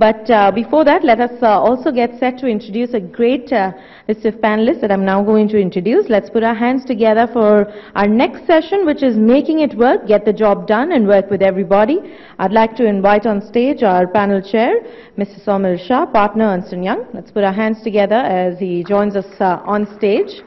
But uh, before that, let us uh, also get set to introduce a great uh, list of panelists that I'm now going to introduce. Let's put our hands together for our next session, which is Making It Work, Get the Job Done and Work with Everybody. I'd like to invite on stage our panel chair, Mr. Somil Shah, partner Ernst & Young. Let's put our hands together as he joins us uh, on stage.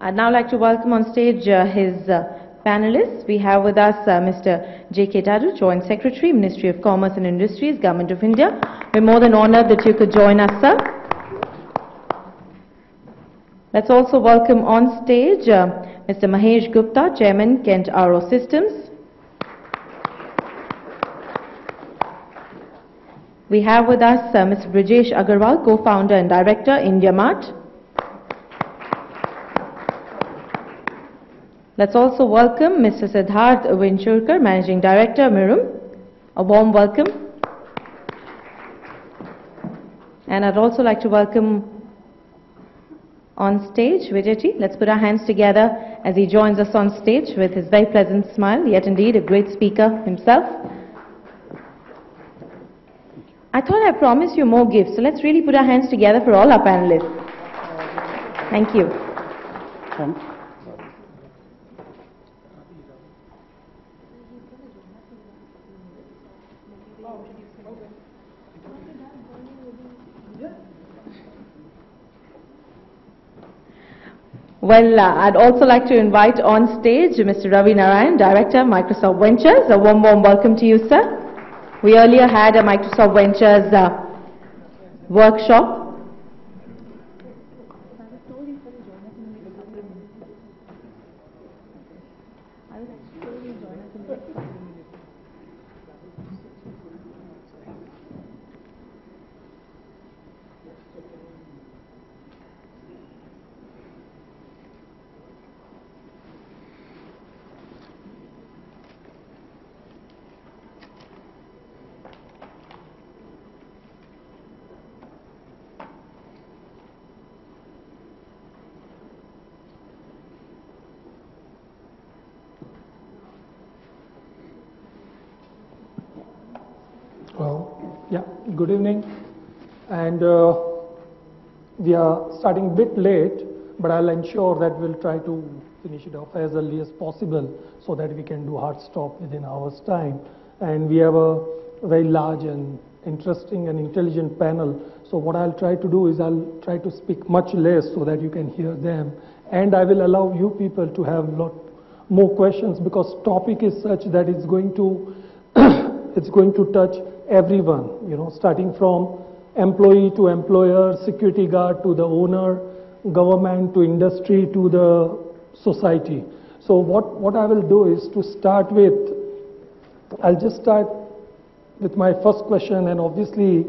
I'd now like to welcome on stage uh, his uh, panelists. We have with us uh, Mr. J.K. Dadoo, Joint Secretary, Ministry of Commerce and Industries, Government of India. We're more than honored that you could join us, sir. Let's also welcome on stage uh, Mr. Mahesh Gupta, Chairman, Kent RO Systems. We have with us uh, Mr. Brijesh Agarwal, co-founder and director, India Let's also welcome Mr. Siddharth Vinchurkar, Managing Director, Mirum. A warm welcome. And I'd also like to welcome on stage Vijayji. Let's put our hands together as he joins us on stage with his very pleasant smile, yet indeed a great speaker himself. I thought I promised you more gifts, so let's really put our hands together for all our panelists. Thank you. Well, uh, I'd also like to invite on stage Mr. Ravi Narayan, Director, Microsoft Ventures. A warm, warm welcome to you, sir. We earlier had a Microsoft Ventures uh, workshop. Well, yeah, good evening. And uh, we are starting a bit late, but I'll ensure that we'll try to finish it off as early as possible so that we can do hard stop within hour's time. And we have a very large and interesting and intelligent panel. So what I'll try to do is I'll try to speak much less so that you can hear them. And I will allow you people to have a lot more questions because topic is such that it's going to it's going to touch everyone, you know, starting from employee to employer, security guard to the owner, government to industry to the society. So what, what I will do is to start with, I'll just start with my first question and obviously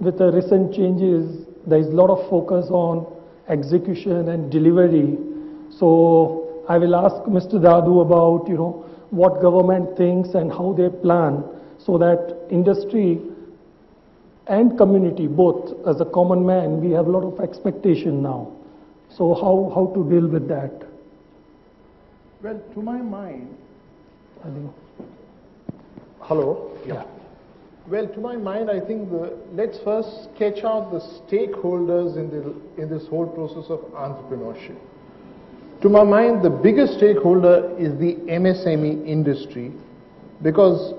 with the recent changes, there is a lot of focus on execution and delivery. So I will ask Mr. Dadoo about, you know, what government thinks and how they plan so that industry and community, both as a common man, we have a lot of expectation now. So how, how to deal with that? Well, to my mind, I think, hello? yeah. Well, to my mind, I think the, let's first sketch out the stakeholders in, the, in this whole process of entrepreneurship. To my mind, the biggest stakeholder is the MSME industry because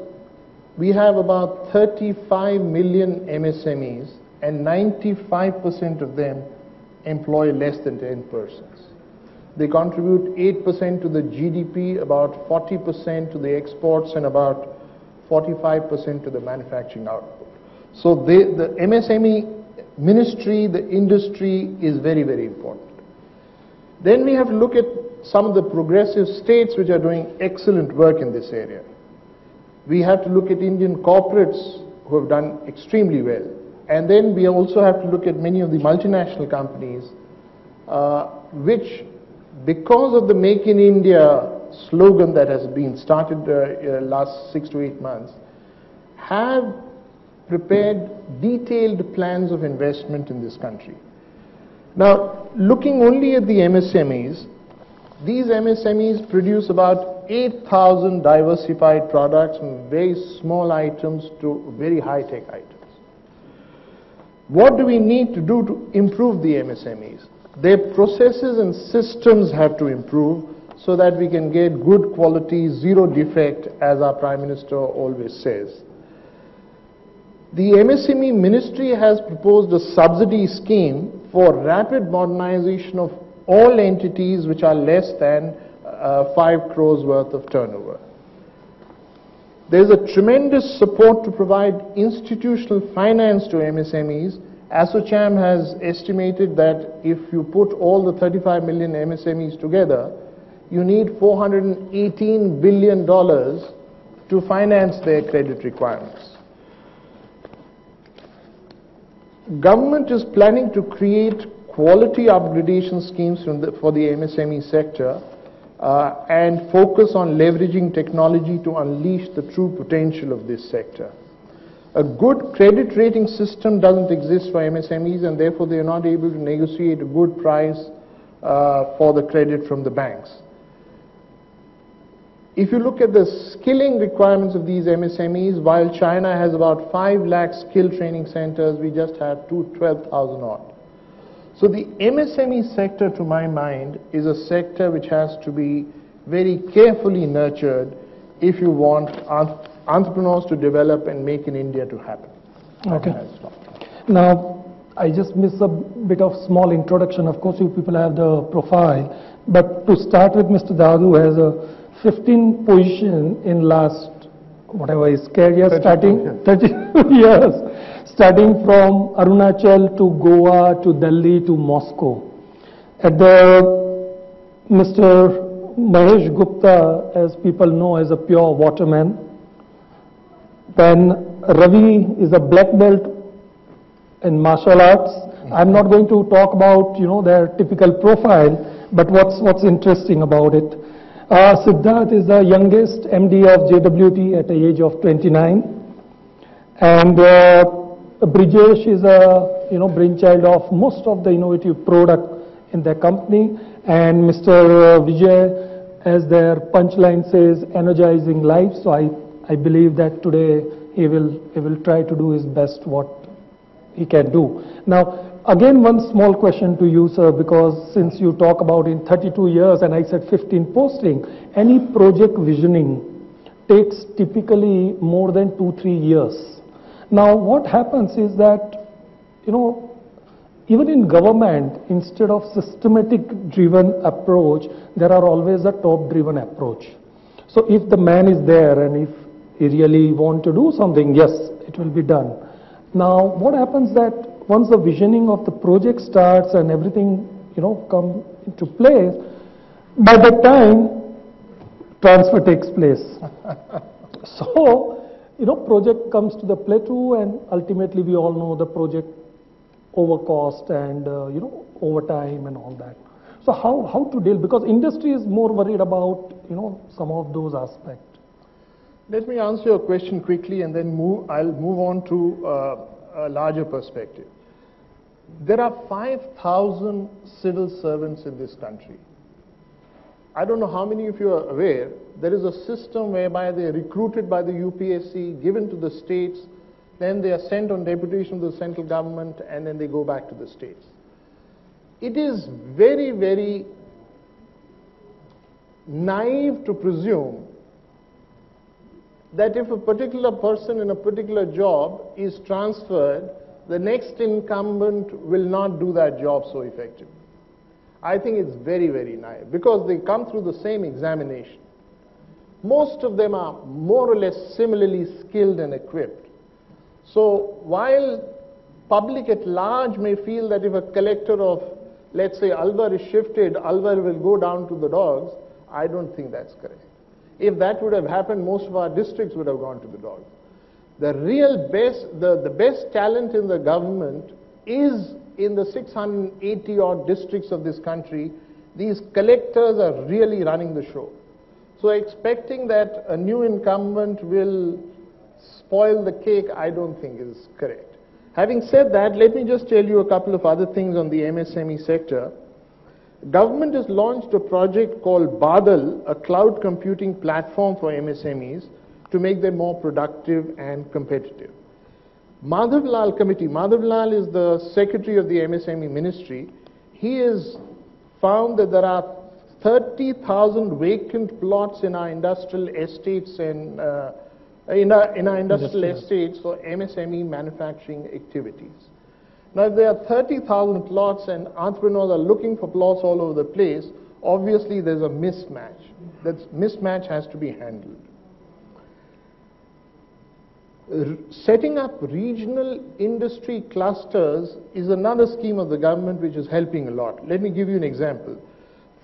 we have about 35 million MSMEs and 95% of them employ less than 10 persons. They contribute 8% to the GDP, about 40% to the exports, and about 45% to the manufacturing output. So they, the MSME ministry, the industry is very, very important. Then we have to look at some of the progressive states which are doing excellent work in this area. We have to look at Indian corporates who have done extremely well. And then we also have to look at many of the multinational companies uh, which, because of the Make in India slogan that has been started uh, uh, last six to eight months, have prepared detailed plans of investment in this country. Now, looking only at the MSMEs, these MSMEs produce about 8,000 diversified products from very small items to very high-tech items. What do we need to do to improve the MSMEs? Their processes and systems have to improve so that we can get good quality, zero defect, as our Prime Minister always says. The MSME Ministry has proposed a subsidy scheme for rapid modernization of all entities which are less than uh, 5 crores worth of turnover. There's a tremendous support to provide institutional finance to MSMEs. ASSOCHAM has estimated that if you put all the 35 million MSMEs together, you need $418 billion to finance their credit requirements. Government is planning to create quality upgradation schemes the, for the MSME sector uh, and focus on leveraging technology to unleash the true potential of this sector. A good credit rating system doesn't exist for MSMEs and therefore they are not able to negotiate a good price uh, for the credit from the banks. If you look at the skilling requirements of these MSMEs, while China has about 5 lakh skill training centers, we just have 12,000 odd. So the MSME sector, to my mind, is a sector which has to be very carefully nurtured if you want entrepreneurs to develop and make in India to happen. Okay. Now, I just missed a bit of small introduction. Of course, you people have the profile. But to start with, Mr. Dadoo has a 15 position in last whatever his career 30 starting 30 years starting from Arunachal to Goa to Delhi to Moscow at the Mr. Mahesh Gupta as people know is a pure waterman then Ravi is a black belt in martial arts I'm not going to talk about you know their typical profile but what's what's interesting about it uh, Siddharth is the youngest MD of JWT at the age of 29. And uh, Brijesh is a you know brainchild of most of the innovative product in their company. And Mr. Uh, Vijay, as their punchline says, energizing life. So I, I believe that today he will, he will try to do his best what he can do. Now, Again, one small question to you, sir, because since you talk about in 32 years and I said 15 posting, any project visioning takes typically more than two, three years. Now, what happens is that, you know, even in government, instead of systematic driven approach, there are always a top driven approach. So if the man is there and if he really want to do something, yes, it will be done. Now, what happens that once the visioning of the project starts and everything, you know, come into place, by that time, transfer takes place. so, you know, project comes to the plateau and ultimately we all know the project over cost and, uh, you know, over time and all that. So how, how to deal, because industry is more worried about, you know, some of those aspects. Let me answer your question quickly and then move, I'll move on to uh, a larger perspective. There are 5,000 civil servants in this country. I don't know how many of you are aware, there is a system whereby they are recruited by the UPSC, given to the states, then they are sent on deputation to the central government, and then they go back to the states. It is very, very naive to presume that if a particular person in a particular job is transferred the next incumbent will not do that job so effectively. I think it's very, very naive because they come through the same examination. Most of them are more or less similarly skilled and equipped. So while public at large may feel that if a collector of, let's say, Alwar is shifted, Alwar will go down to the dogs, I don't think that's correct. If that would have happened, most of our districts would have gone to the dogs. The real best, the, the best talent in the government is in the 680 odd districts of this country. These collectors are really running the show. So expecting that a new incumbent will spoil the cake, I don't think is correct. Having said that, let me just tell you a couple of other things on the MSME sector. Government has launched a project called Badal, a cloud computing platform for MSMEs to make them more productive and competitive. Madhav Lal committee, Madhav Lal is the secretary of the MSME ministry. He has found that there are 30,000 vacant plots in our industrial estates and uh, in our, in our industrial Industrial. estates for MSME manufacturing activities. Now, if there are 30,000 plots and entrepreneurs are looking for plots all over the place, obviously there's a mismatch. That mismatch has to be handled. Setting up regional industry clusters is another scheme of the government which is helping a lot. Let me give you an example.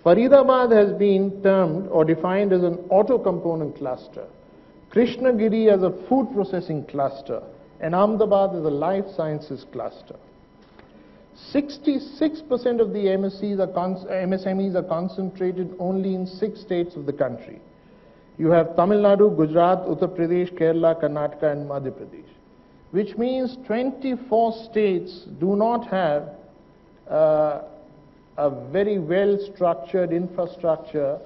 Faridabad has been termed or defined as an auto component cluster. Krishnagiri as a food processing cluster, and Ahmedabad as a life sciences cluster. 66% of the MSCs are MSMEs are concentrated only in six states of the country. You have Tamil Nadu, Gujarat, Uttar Pradesh, Kerala, Karnataka, and Madhya Pradesh, which means 24 states do not have uh, a very well structured infrastructure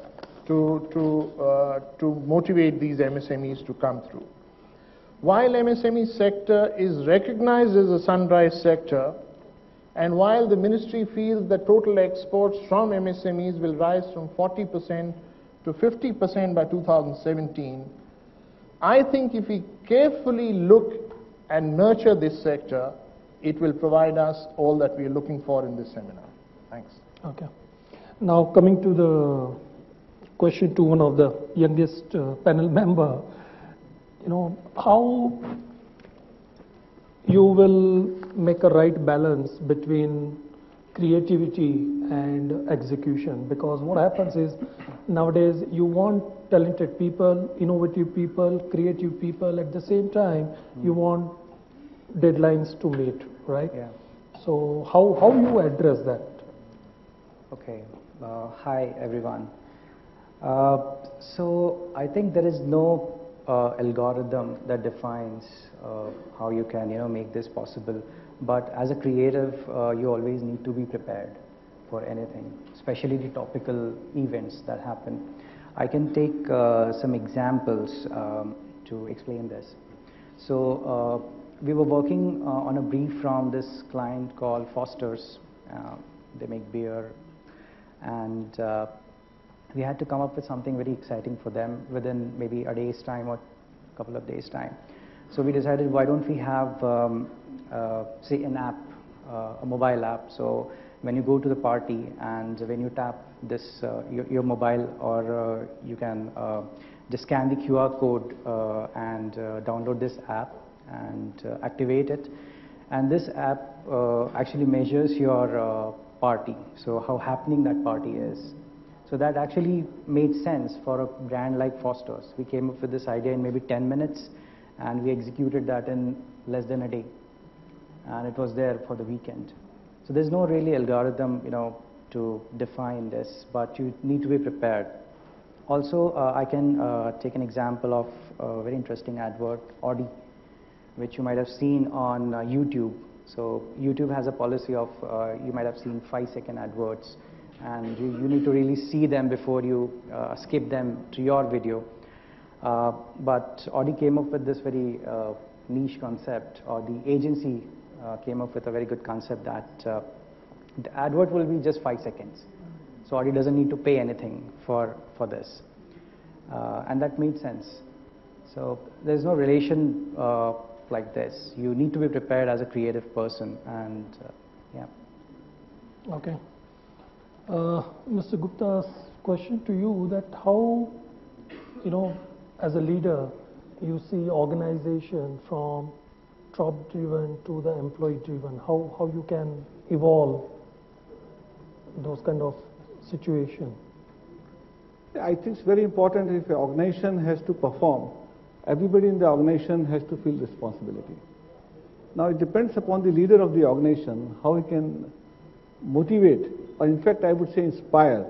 to, to, uh, to motivate these MSMEs to come through. While MSME sector is recognized as a sunrise sector, and while the ministry feels that total exports from MSMEs will rise from 40% to 50% by 2017, I think if we carefully look and nurture this sector, it will provide us all that we are looking for in this seminar. Thanks. Okay. Now coming to the question to one of the youngest uh, panel member, you know, how you will make a right balance between creativity and execution because what happens is nowadays you want talented people innovative people creative people at the same time you want deadlines to meet right Yeah. so how how you address that Okay. Uh, hi, everyone. Uh, so I think there is no uh, algorithm that defines uh, how you can, you know, make this possible. But as a creative, uh, you always need to be prepared for anything, especially the topical events that happen. I can take uh, some examples um, to explain this. So uh, we were working uh, on a brief from this client called Foster's. Uh, they make beer, and uh, we had to come up with something very exciting for them within maybe a day's time or a couple of days' time. So we decided, why don't we have, um, say, an app, uh, a mobile app. So when you go to the party and when you tap this, uh, your, your mobile, or uh, you can uh, just scan the QR code uh, and uh, download this app and uh, activate it. And this app uh, actually measures your uh, party, so how happening that party is. So that actually made sense for a brand like Foster's. We came up with this idea in maybe 10 minutes and we executed that in less than a day. And it was there for the weekend. So there's no really algorithm, you know, to define this, but you need to be prepared. Also, uh, I can uh, take an example of a very interesting advert, Audi, which you might have seen on uh, YouTube. So YouTube has a policy of, uh, you might have seen five second adverts and you, you need to really see them before you uh, skip them to your video. Uh, but Audi came up with this very niche concept, or the agency came up with a very good concept that uh, the advert will be just five seconds. So Audi doesn't need to pay anything for, for this. Uh, and that made sense. So there's no relation uh, like this. You need to be prepared as a creative person and uh, yeah. Okay. Uh, Mr. Gupta's question to you that how, you know, as a leader, you see organization from job driven to the employee driven, how, how you can evolve those kind of situation. I think it's very important if an organization has to perform, everybody in the organization has to feel responsibility. Now it depends upon the leader of the organization how he can motivate, or in fact I would say inspire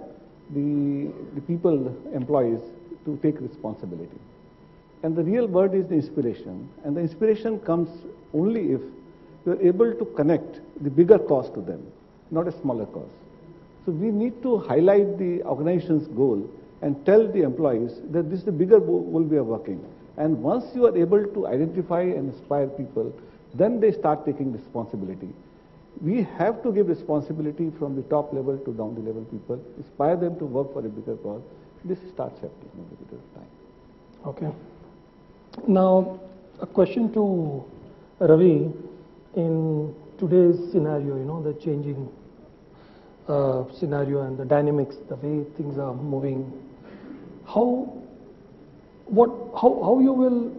the, the people, employees, to take responsibility. And the real word is the inspiration. And the inspiration comes only if you are able to connect the bigger cause to them, not a smaller cause. So we need to highlight the organization's goal and tell the employees that this is the bigger goal we are working. And once you are able to identify and inspire people, then they start taking responsibility. We have to give responsibility from the top level to down the level people, inspire them to work for a bigger cause. This starts happening in a bit of time. Okay. Now, a question to Ravi. In today's scenario, you know, the changing uh, scenario and the dynamics, the way things are moving, how, what, how, how you will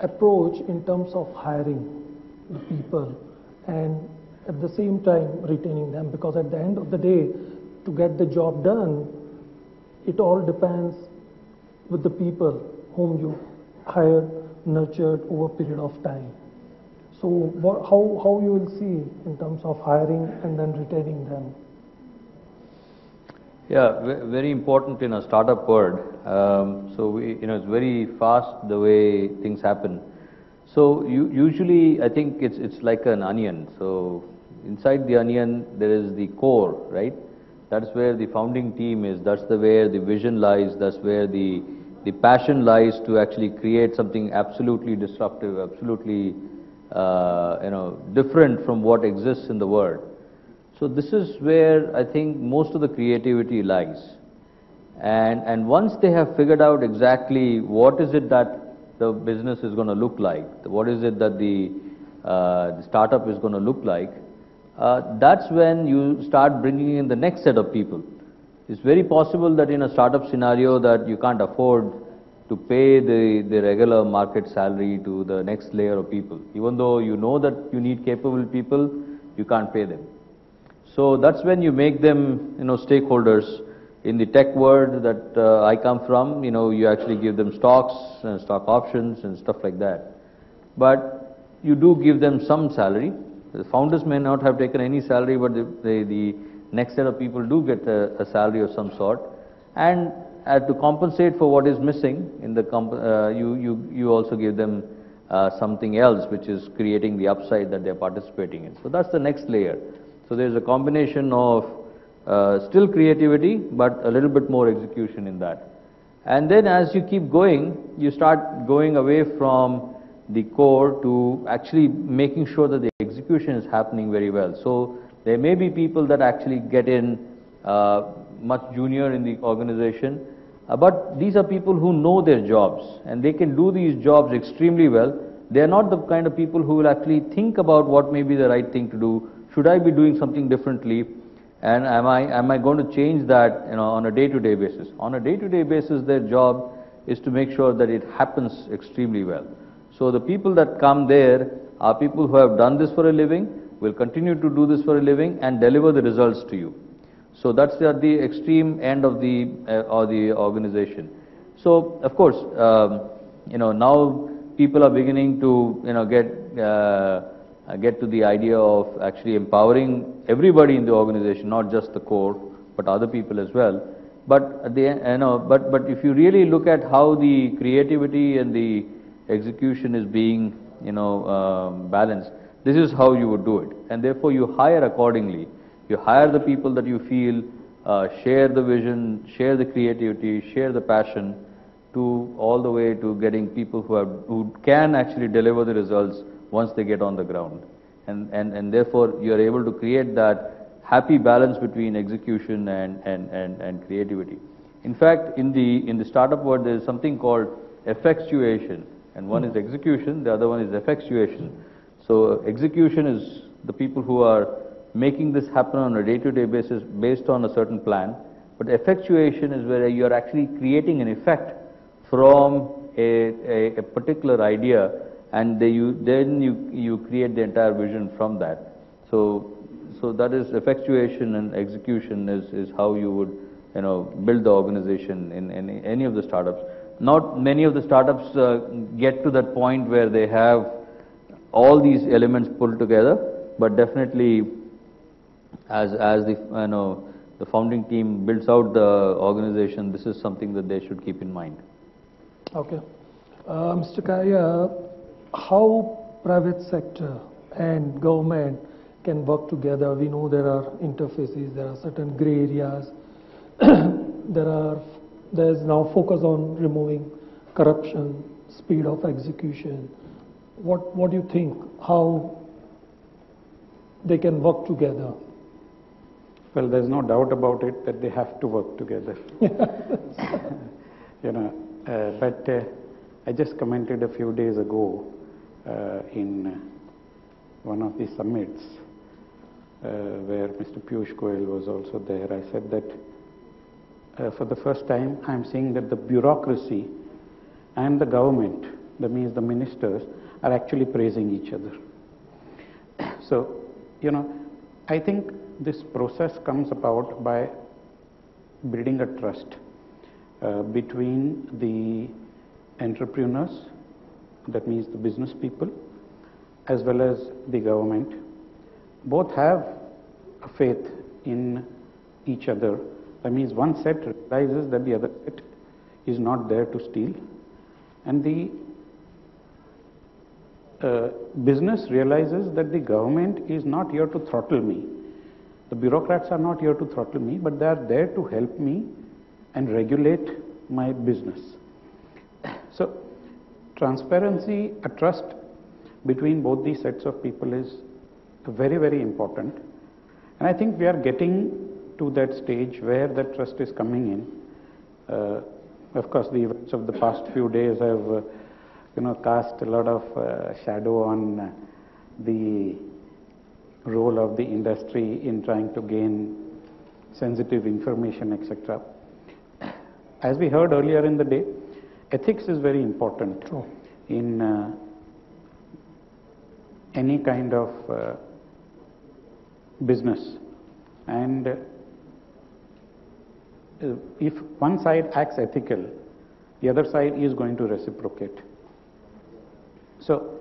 approach in terms of hiring the people and at the same time retaining them because at the end of the day to get the job done it all depends with the people whom you hired nurtured over a period of time so how, how you will see in terms of hiring and then retaining them Yeah, very important in a startup world. Um, so we, you know, it's very fast the way things happen. So you, usually, I think it's it's like an onion. So inside the onion there is the core, right? That's where the founding team is. That's the where the vision lies. That's where the the passion lies to actually create something absolutely disruptive, absolutely uh, you know different from what exists in the world. So this is where I think most of the creativity lies. And, and once they have figured out exactly what is it that the business is going to look like, what is it that the, uh, the startup is going to look like, uh, that's when you start bringing in the next set of people. It's very possible that in a startup scenario that you can't afford to pay the, the regular market salary to the next layer of people. Even though you know that you need capable people, you can't pay them. So that's when you make them, you know, stakeholders. In the tech world that uh, I come from, you know, you actually give them stocks and stock options and stuff like that. But you do give them some salary. The founders may not have taken any salary, but the, the, the next set of people do get a, a salary of some sort. And uh, to compensate for what is missing in the uh, you, you, you also give them uh, something else which is creating the upside that they're participating in. So that's the next layer. So there's a combination of uh, still creativity, but a little bit more execution in that. And then as you keep going, you start going away from the core to actually making sure that the execution is happening very well. So there may be people that actually get in uh, much junior in the organization, Uh, but these are people who know their jobs and they can do these jobs extremely well. They are not the kind of people who will actually think about what may be the right thing to do. Should I be doing something differently? And am I, am I going to change that you know, on a day-to-day basis? On a day-to-day basis, their job is to make sure that it happens extremely well. So the people that come there are people who have done this for a living, will continue to do this for a living, and deliver the results to you. So that's at the extreme end of the uh, or the organization. So of course, um, you know now people are beginning to you know get uh, get to the idea of actually empowering everybody in the organization, not just the core, but other people as well. But the you know, but but if you really look at how the creativity and the execution is being you know um, balanced, this is how you would do it, and therefore you hire accordingly. You hire the people that you feel uh, share the vision, share the creativity, share the passion, to all the way to getting people who, have, who can actually deliver the results once they get on the ground. And, and, and therefore, you are able to create that happy balance between execution and, and, and, and creativity. In fact, in the, in the startup world, there is something called effectuation. And one is execution, the other one is effectuation. So execution is the people who are making this happen on a day-to-day basis based on a certain plan. But effectuation is where you are actually creating an effect from a, a, a particular idea and they, you, then you, you create the entire vision from that. So, so that is effectuation and execution is, is how you would you know, build the organization in, in any of the startups. Not many of the startups uh, get to that point where they have all these elements pulled together, but definitely as, as the, you know, the founding team builds out the organization, this is something that they should keep in mind. Okay. Uh, Mr. Kaya, how private sector and government can work together. We know there are interfaces, there are certain gray areas. there are there is now focus on removing corruption, speed of execution. What what do you think? How they can work together? Well, there's no doubt about it that they have to work together. you know, uh, but uh, I just commented a few days ago uh, in one of the summits uh, where Mr. Piyush Goyal was also there. I said that uh, for the first time I'm seeing that the bureaucracy and the government, that means the ministers, are actually praising each other. So, you know, I think this process comes about by building a trust uh, between the entrepreneurs, that means the business people, as well as the government. Both have a faith in each other. That means one set realizes that the other set is not there to steal, and the uh, business realizes that the government is not here to throttle me. The bureaucrats are not here to throttle me, but they are there to help me and regulate my business. So, transparency, a trust between both these sets of people is very, very important. And I think we are getting to that stage where that trust is coming in. Uh, of course, the events of the past few days have, uh, you know, cast a lot of uh, shadow on uh, the role of the industry in trying to gain sensitive information, etc. As we heard earlier in the day, ethics is very important True. in uh, any kind of uh, business. And uh, if one side acts ethical, the other side is going to reciprocate. So,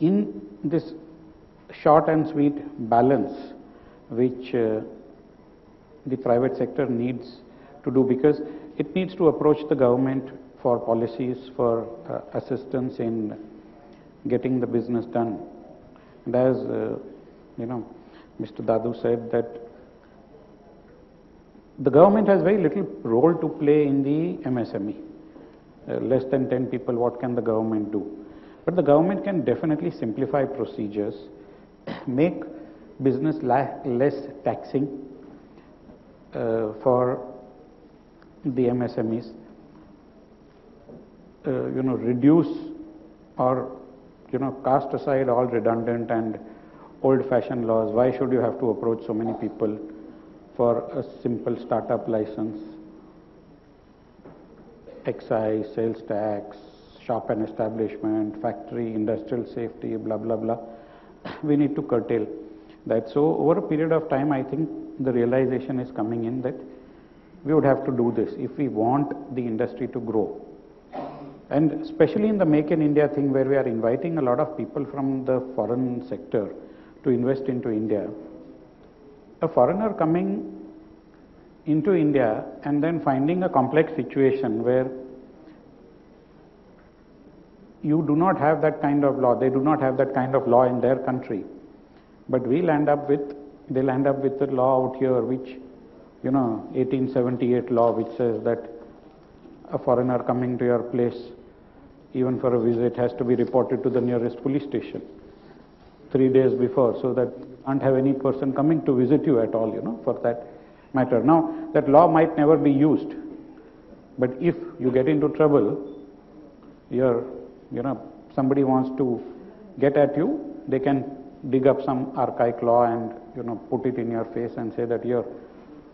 in this short and sweet balance which uh, the private sector needs to do because it needs to approach the government for policies, for uh, assistance in getting the business done. And as uh, you know, Mr. Dadoo said that the government has very little role to play in the MSME. Uh, less than 10 people, what can the government do? But the government can definitely simplify procedures, make business less taxing uh, for the MSMEs, uh, you know, reduce or you know, cast aside all redundant and old-fashioned laws. Why should you have to approach so many people for a simple startup license? Excise, sales tax, shop and establishment, factory, industrial safety, blah, blah, blah. We need to curtail that. So over a period of time, I think the realization is coming in that we would have to do this if we want the industry to grow. And especially in the Make in India thing where we are inviting a lot of people from the foreign sector to invest into India. A foreigner coming into India and then finding a complex situation where you do not have that kind of law, they do not have that kind of law in their country. But we'll end up with, they'll end up with a law out here which, you know, 1878 law which says that a foreigner coming to your place, even for a visit, has to be reported to the nearest police station three days before so that you can't have any person coming to visit you at all, you know, for that matter. Now, that law might never be used, but if you get into trouble, you're, you know, somebody wants to get at you, they can dig up some archaic law and, you know, put it in your face and say that here,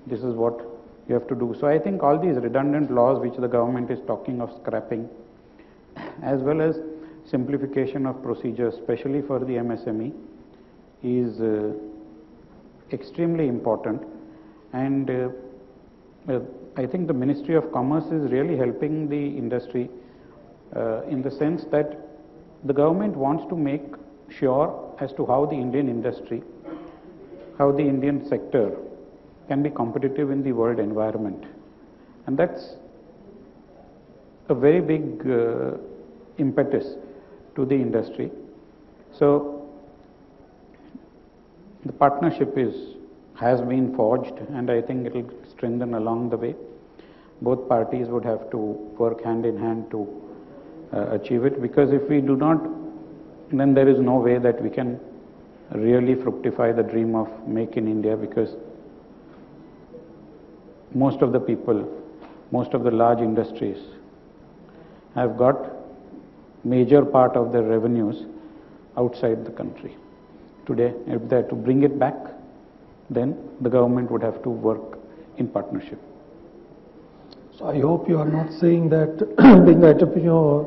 this is what you have to do. So I think all these redundant laws which the government is talking of scrapping, as well as simplification of procedures, especially for the MSME, is uh, extremely important. And uh, uh, I think the Ministry of Commerce is really helping the industry uh, in the sense that the government wants to make sure as to how the Indian industry, how the Indian sector can be competitive in the world environment. And that's a very big uh, impetus to the industry. So, the partnership is, has been forged and I think it will strengthen along the way. Both parties would have to work hand in hand to uh, achieve it because if we do not, then there is no way that we can really fructify the dream of Make in India because most of the people, most of the large industries have got major part of their revenues outside the country. Today, if they are to bring it back, then the government would have to work in partnership. So I hope you are not saying that being an entrepreneur,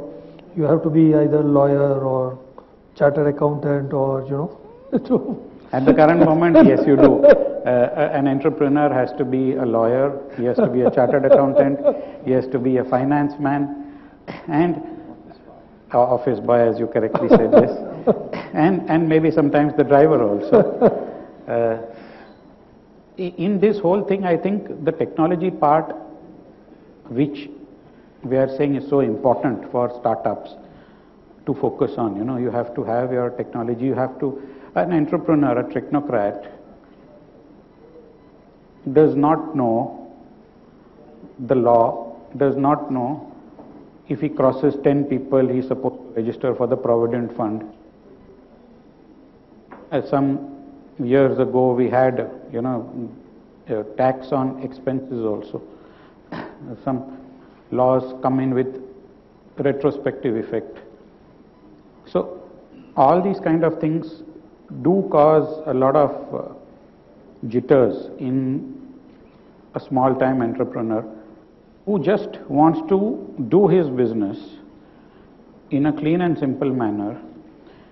you have to be either lawyer or chartered accountant or, you know, At the current moment, yes, you do. Uh, an entrepreneur has to be a lawyer, he has to be a chartered accountant, he has to be a finance man, and uh, office boy, as you correctly said, yes, and, and maybe sometimes the driver also. Uh, in this whole thing, I think the technology part, which we are saying is so important for startups to focus on. You know, you have to have your technology, you have to, an entrepreneur, a technocrat, does not know the law, does not know if he crosses 10 people, he's supposed to register for the Provident Fund. As some years ago, we had, you know, tax on expenses also. Some laws come in with retrospective effect. So, all these kind of things do cause a lot of uh, jitters in a small time entrepreneur who just wants to do his business in a clean and simple manner.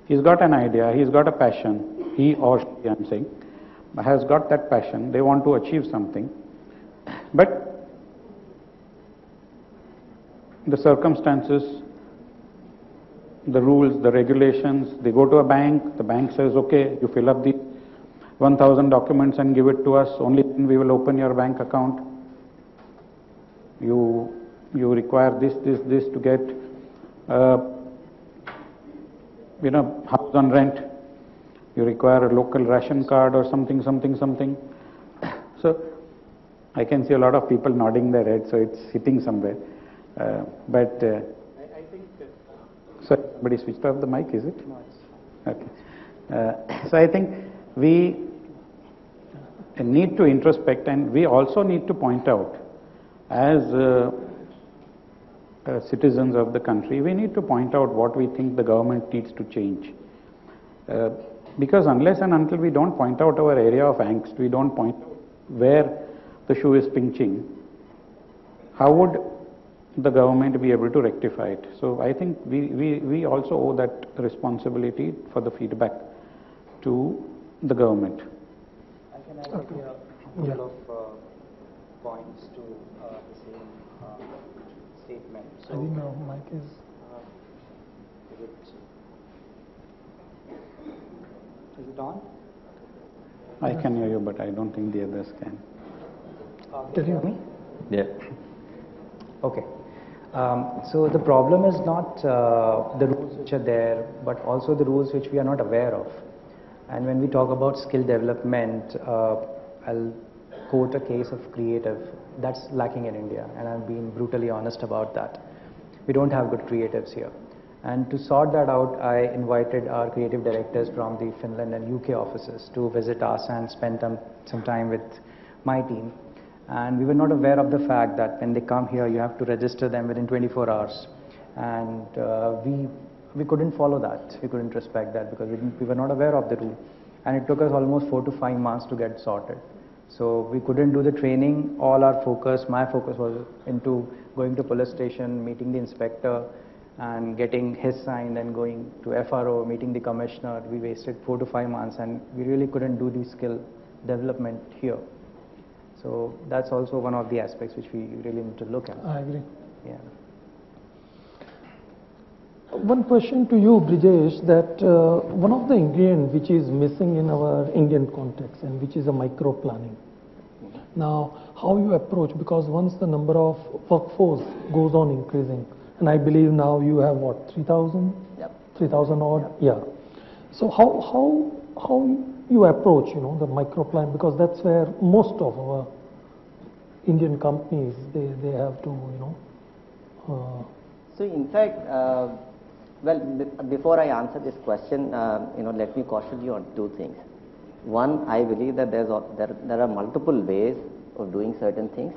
He's got an idea, he's got a passion, he or she, I'm saying, has got that passion, they want to achieve something. But the circumstances, the rules, the regulations, they go to a bank, the bank says, okay, you fill up the 1000 documents and give it to us, only then we will open your bank account. You, you require this, this, this to get, uh, you know, house on rent. You require a local ration card or something, something, something. So, I can see a lot of people nodding their head, so it's hitting somewhere. Uh, but uh, I, think. Sorry, somebody switched off the mic, is it? No, Okay. Uh, so I think we need to introspect, and we also need to point out, as uh, uh, citizens of the country, we need to point out what we think the government needs to change. Uh, because unless and until we don't point out our area of angst, we don't point out where the shoe is pinching, how would the government be able to rectify it? So I think we, we, we also owe that responsibility for the feedback to the government. I can add maybe a Yeah. couple of uh, points to uh, the same uh, statement. I So, think now mic is, uh, is it, is it on? I can hear you, but I don't think the others can. Uh, can Can you you- hear me? Yeah. Okay. Um, so the problem is not uh, the rules which are there, but also the rules which we are not aware of. And when we talk about skill development, uh, I'll quote a case of creative that's lacking in India, and I'm being brutally honest about that. We don't have good creatives here. And to sort that out, I invited our creative directors from the Finland and UK offices to visit us and spend some, some time with my team. And we were not aware of the fact that when they come here, you have to register them within 24 hours. And uh, we, we couldn't follow that. We couldn't respect that because we, we were not aware of the rule. And it took us almost four to five months to get sorted. So we couldn't do the training. All our focus, my focus was into going to police station, meeting the inspector, and getting his sign, and going to FRO, meeting the commissioner. We wasted four to five months, and we really couldn't do the skill development here. So that's also one of the aspects which we really need to look at. I agree. Yeah. One question to you, Brijesh, that uh, one of the ingredient which is missing in our Indian context and which is a micro planning. Now, how you approach, because once the number of workforce goes on increasing, and I believe now you have what, 3,000? Yep. 3,000 odd? Yeah. So how, how, how you approach, you know, the microplan because that's where most of our Indian companies they, they have to, you know. Uh, so in fact, uh, well, before I answer this question, uh, you know, let me caution you on two things. One, I believe that there's there, there are multiple ways of doing certain things.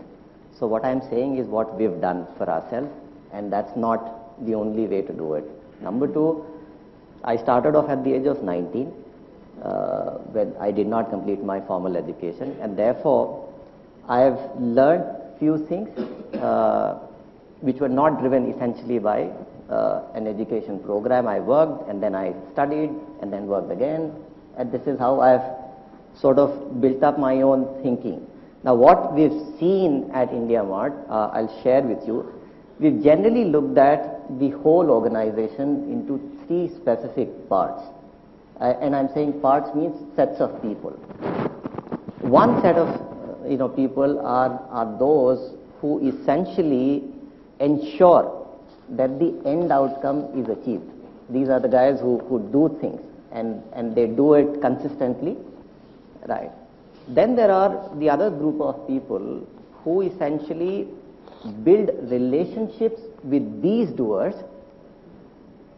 So what I'm saying is what we've done for ourselves, and that's not the only way to do it. Number two, I started off at the age of 19 uh, when I did not complete my formal education, and therefore I have learned few things uh, which were not driven essentially by uh, an education program. I worked and then I studied and then worked again, and this is how I've sort of built up my own thinking. Now, what we've seen at IndiaMart, uh, I'll share with you. We've generally looked at the whole organization into three specific parts. Uh, and I'm saying parts means sets of people. One set of you know people are are those who essentially ensure that the end outcome is achieved. These are the guys who, who do things and, and they do it consistently, right? Then there are the other group of people who essentially build relationships with these doers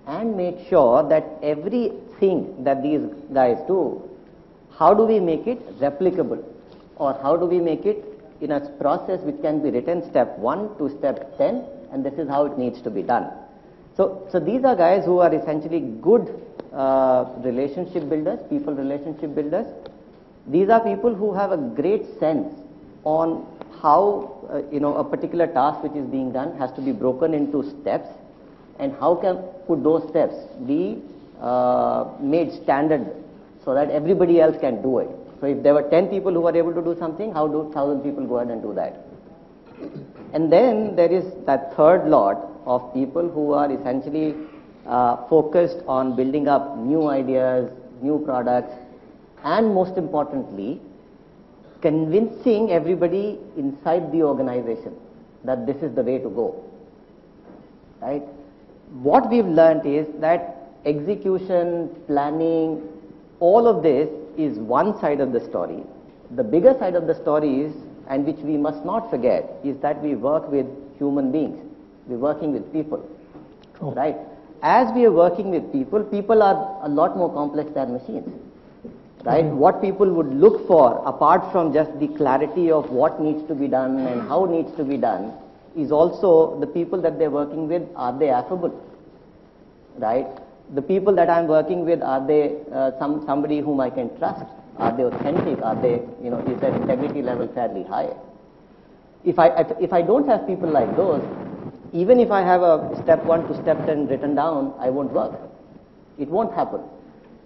and make sure that everything that these guys do, how do we make it replicable? Or how do we make it in a process which can be written step 1 to step 10 and this is how it needs to be done. So, so these are guys who are essentially good uh, relationship builders, people relationship builders. These are people who have a great sense on how uh, you know a particular task which is being done has to be broken into steps and how can could those steps be uh, made standard so that everybody else can do it. So if there were 10 people who were able to do something, how do 1000 people go ahead and do that? And then there is that third lot of people who are essentially uh, focused on building up new ideas, new products, and most importantly, convincing everybody inside the organization that this is the way to go. Right? What we've learned is that execution, planning, all of this is one side of the story. The bigger side of the story is and which we must not forget is that we work with human beings. We're working with people. Right? As we are working with people, people are a lot more complex than machines. Right? Mm-hmm. What people would look for, apart from just the clarity of what needs to be done and how needs to be done, is also the people that they're working with, are they affable? Right? The people that I'm working with, are they uh, some, somebody whom I can trust? Are they authentic? Are they, you know, is their integrity level fairly high? If I, if I don't have people like those, even if I have a step 1 to step 10 written down, I won't work. It won't happen.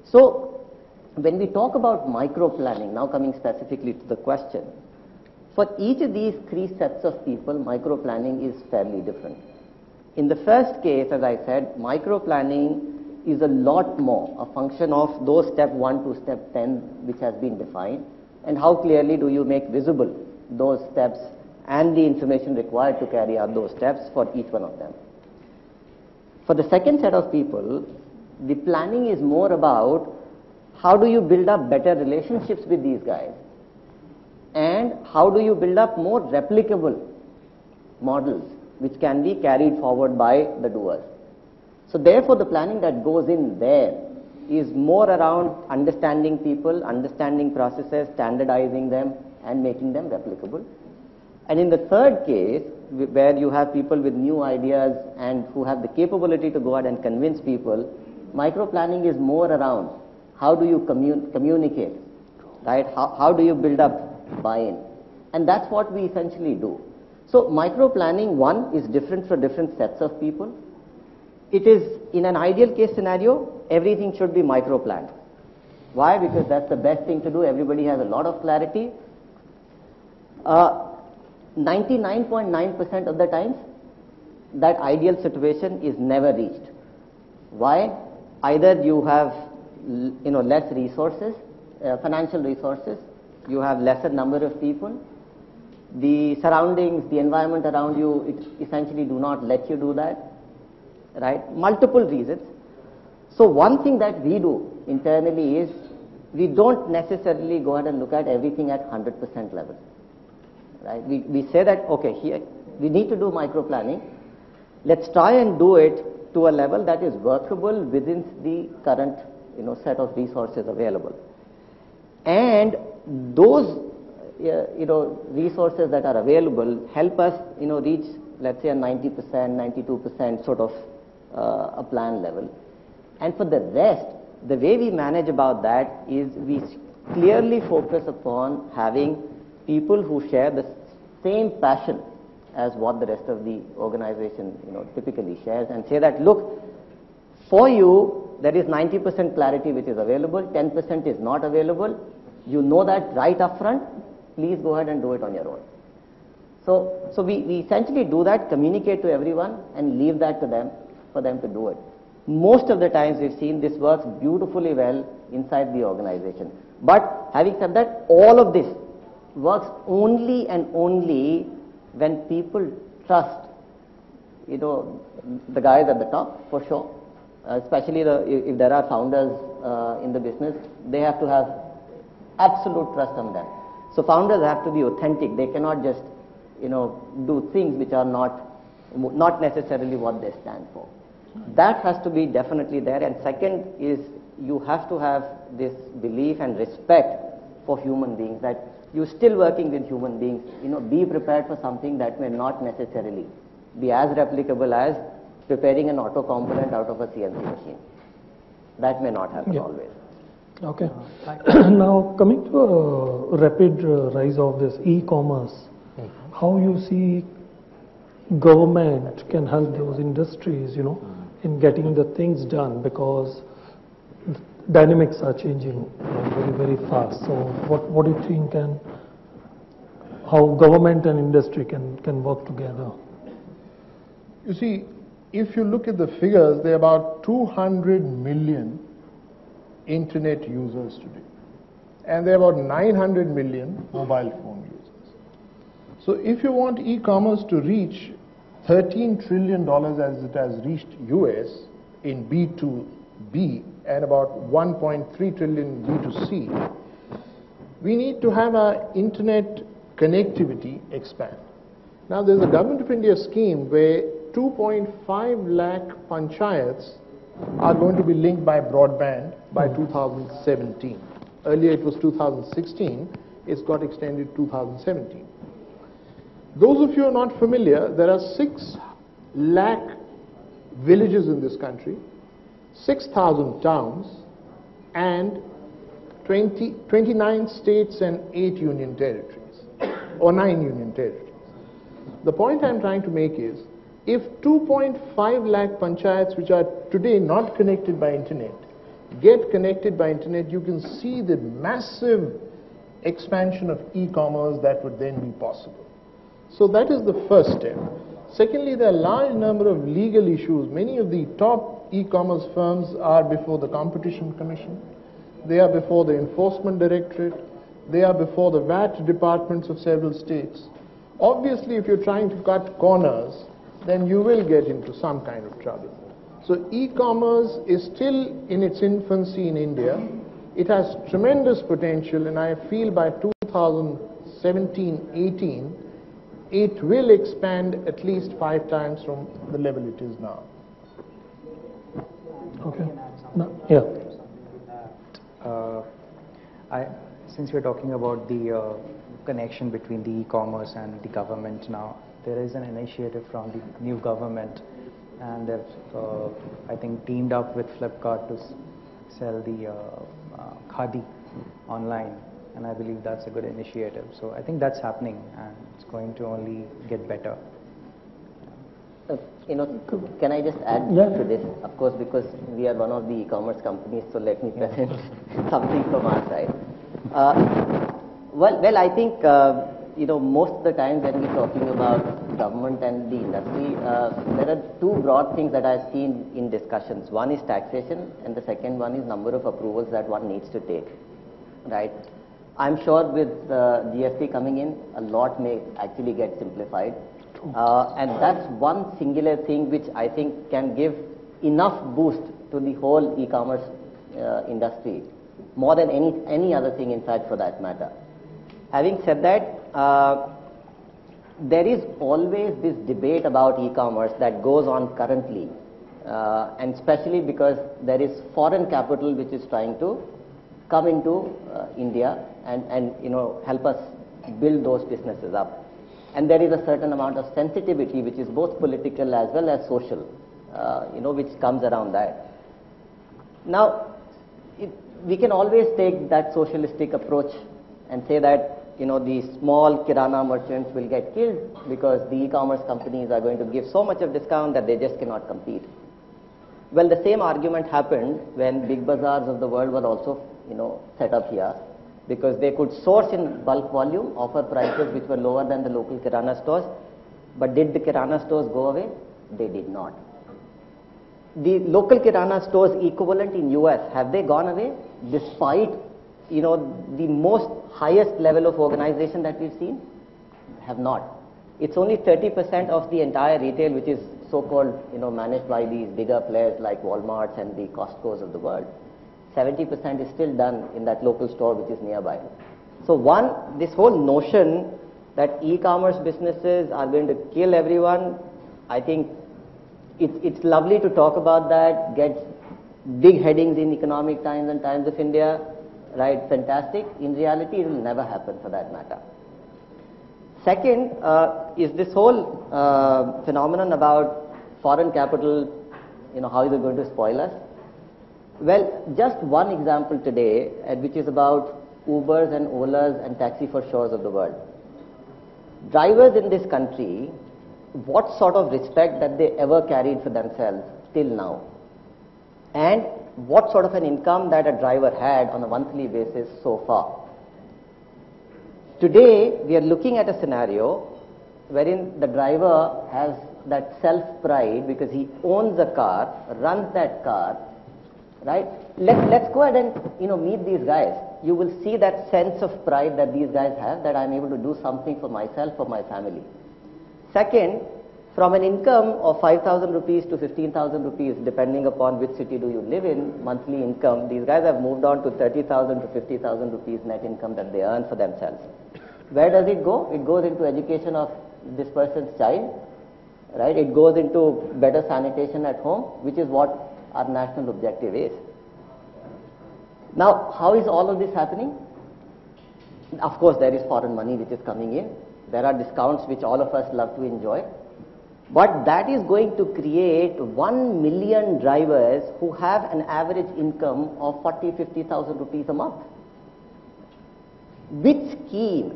So, when we talk about micro planning, now coming specifically to the question, for each of these three sets of people, micro planning is fairly different. In the first case, as I said, micro planning is a lot more a function of those step 1 to step 10 which has been defined and how clearly do you make visible those steps and the information required to carry out those steps for each one of them. For the second set of people, the planning is more about how do you build up better relationships with these guys and how do you build up more replicable models which can be carried forward by the doers. So therefore, the planning that goes in there is more around understanding people, understanding processes, standardizing them, and making them replicable. And in the third case, where you have people with new ideas and who have the capability to go out and convince people, micro planning is more around how do you commun communicate, right? How, how do you build up buy-in? And that's what we essentially do. So micro planning, one, is different for different sets of people it is in an ideal case scenario, everything should be micro planned. Why? Because that's the best thing to do. Everybody has a lot of clarity. 99.9% uh, of the times, that ideal situation is never reached. Why? Either you have you know less resources, uh, financial resources, you have lesser number of people, the surroundings, the environment around you, it essentially do not let you do that right? Multiple reasons. So one thing that we do internally is we don't necessarily go ahead and look at everything at 100% level. Right? We, we say that, okay, here, we need to do micro planning. Let's try and do it to a level that is workable within the current you know, set of resources available. And those uh, you know, resources that are available help us you know, reach, let's say, a 90%, 92% sort of Uh, a plan level. And for the rest, the way we manage about that is we clearly focus upon having people who share the same passion as what the rest of the organization you know, typically shares and say that, look, for you, there is 90% clarity which is available, 10% is not available. You know that right up front, please go ahead and do it on your own. So, so we, we essentially do that, communicate to everyone and leave that to them for them to do it. Most of the times we've seen this works beautifully well inside the organization. But having said that, all of this works only and only when people trust, you know, the guys at the top, for sure. Uh, especially the, if, there are founders uh, in the business, they have to have absolute trust on them. So founders have to be authentic. They cannot just, you know, do things which are not, not necessarily what they stand for. That has to be definitely there. And second is you have to have this belief and respect for human beings that you're still working with human beings. You know, be prepared for something that may not necessarily be as replicable as preparing an auto component out of a CNC machine. That may not happen Yeah. always. Okay. Uh, now coming to a rapid uh, rise of this e-commerce, mm-hmm. how you see government can help those industries, you know, mm-hmm. In getting the things done because dynamics are changing very very fast. So what what do you think and how government and industry can can work together? You see, if you look at the figures, there are about 200 million internet users today. And there are about 900 million mobile phone users. So if you want e-commerce to reach 13 trillion dollars as it has reached US in B2B and about 1.3 trillion B2C, we need to have our internet connectivity expand. Now there's a Government of India scheme where 2.5 lakh panchayats are going to be linked by broadband by hmm. 2017. Earlier it was 2016, it's got extended 2017. Those of you who are not familiar, there are 6 lakh villages in this country, 6,000 towns, and 20, 29 states and 8 union territories, or 9 union territories. The point I'm trying to make is, if 2.5 lakh panchayats which are today not connected by internet get connected by internet, you can see the massive expansion of e-commerce that would then be possible. So that is the first step. Secondly, there are a large number of legal issues. Many of the top e-commerce firms are before the Competition Commission. They are before the Enforcement Directorate. They are before the VAT departments of several states. Obviously, if you're trying to cut corners, then you will get into some kind of trouble. So e-commerce is still in its infancy in India. It has tremendous potential and I feel by 2017-18, it will expand at least five times from the level it is now. Okay. No, yeah. Uh, I, since we're talking about the uh, connection between the e-commerce and the government now, there is an initiative from the new government, and they've, uh, I think, teamed up with Flipkart to s- sell the uh, uh, khadi online, and I believe that's a good initiative. So I think that's happening, and it's going to only get better. Uh, You know, can I just add Yeah. to this? Of course, because we are one of the e-commerce companies, so let me present something from our side. Uh, well, well, I think uh, you know most of the time when we're talking about government and the industry, uh, there are two broad things that I've seen in discussions. One is taxation, and the second one is number of approvals that one needs to take. Right? I'm sure with uh, GST coming in, a lot may actually get simplified. Uh, and that's one singular thing which I think can give enough boost to the whole e-commerce uh, industry more than any, any other thing in fact for that matter. Having said that, uh, there is always this debate about e-commerce that goes on currently, uh, and especially because there is foreign capital which is trying to come into uh, India and, and you know help us build those businesses up. And there is a certain amount of sensitivity which is both political as well as social, uh, you know, which comes around that. Now, it, we can always take that socialistic approach and say that you know the small kirana merchants will get killed because the e-commerce companies are going to give so much of discount that they just cannot compete. Well, the same argument happened when big bazaars of the world were also you know set up here because they could source in bulk volume, offer prices which were lower than the local kirana stores. But did the kirana stores go away? They did not. The local kirana stores equivalent in US, have they gone away? Despite, you know, the most highest level of organization that we've seen? Have not. It's only 30% of the entire retail which is so-called, you know, managed by these bigger players like Walmarts and the Costco's of the world. 70% is still done in that local store which is nearby. So one, this whole notion that e-commerce businesses are going to kill everyone, I think it, it's lovely to talk about that, get big headings in economic times and Times of India, right, fantastic. In reality, it will never happen for that matter. Second uh, is this whole uh, phenomenon about foreign capital, you know, how is it going to spoil us? Well, just one example today, uh, which is about Ubers and Olas and TaxiForSures of the world. Drivers in this country, what sort of respect that they ever carried for themselves till now? And what sort of an income that a driver had on a monthly basis so far? Today, we are looking at a scenario wherein the driver has that self-pride because he owns a car, runs that car, right? Let, let's go ahead and, you know, meet these guys. You will see that sense of pride that these guys have that I'm able to do something for myself, for my family. Second, from an income of 5,000 rupees to 15,000 rupees, depending upon which city do you live in, monthly income, these guys have moved on to 30,000 to 50,000 rupees net income that they earn for themselves. Where does it go? It goes into education of this person's child, right? It goes into better sanitation at home, which is what our national objective is. Now, how is all of this happening? Of course, there is foreign money which is coming in. There are discounts which all of us love to enjoy. But that is going to create 1 million drivers who have an average income of 40, 50,000 rupees a month. Which scheme,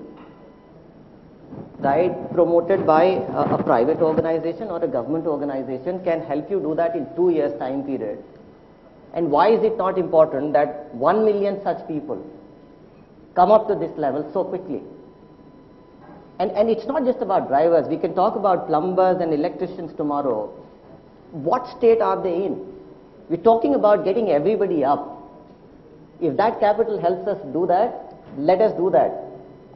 right, promoted by a, a private organization or a government organization can help you do that in two years time period? And why is it not important that 1 million such people come up to this level so quickly? And, and it's not just about drivers. We can talk about plumbers and electricians tomorrow. What state are they in? We're talking about getting everybody up. If that capital helps us do that, let us do that.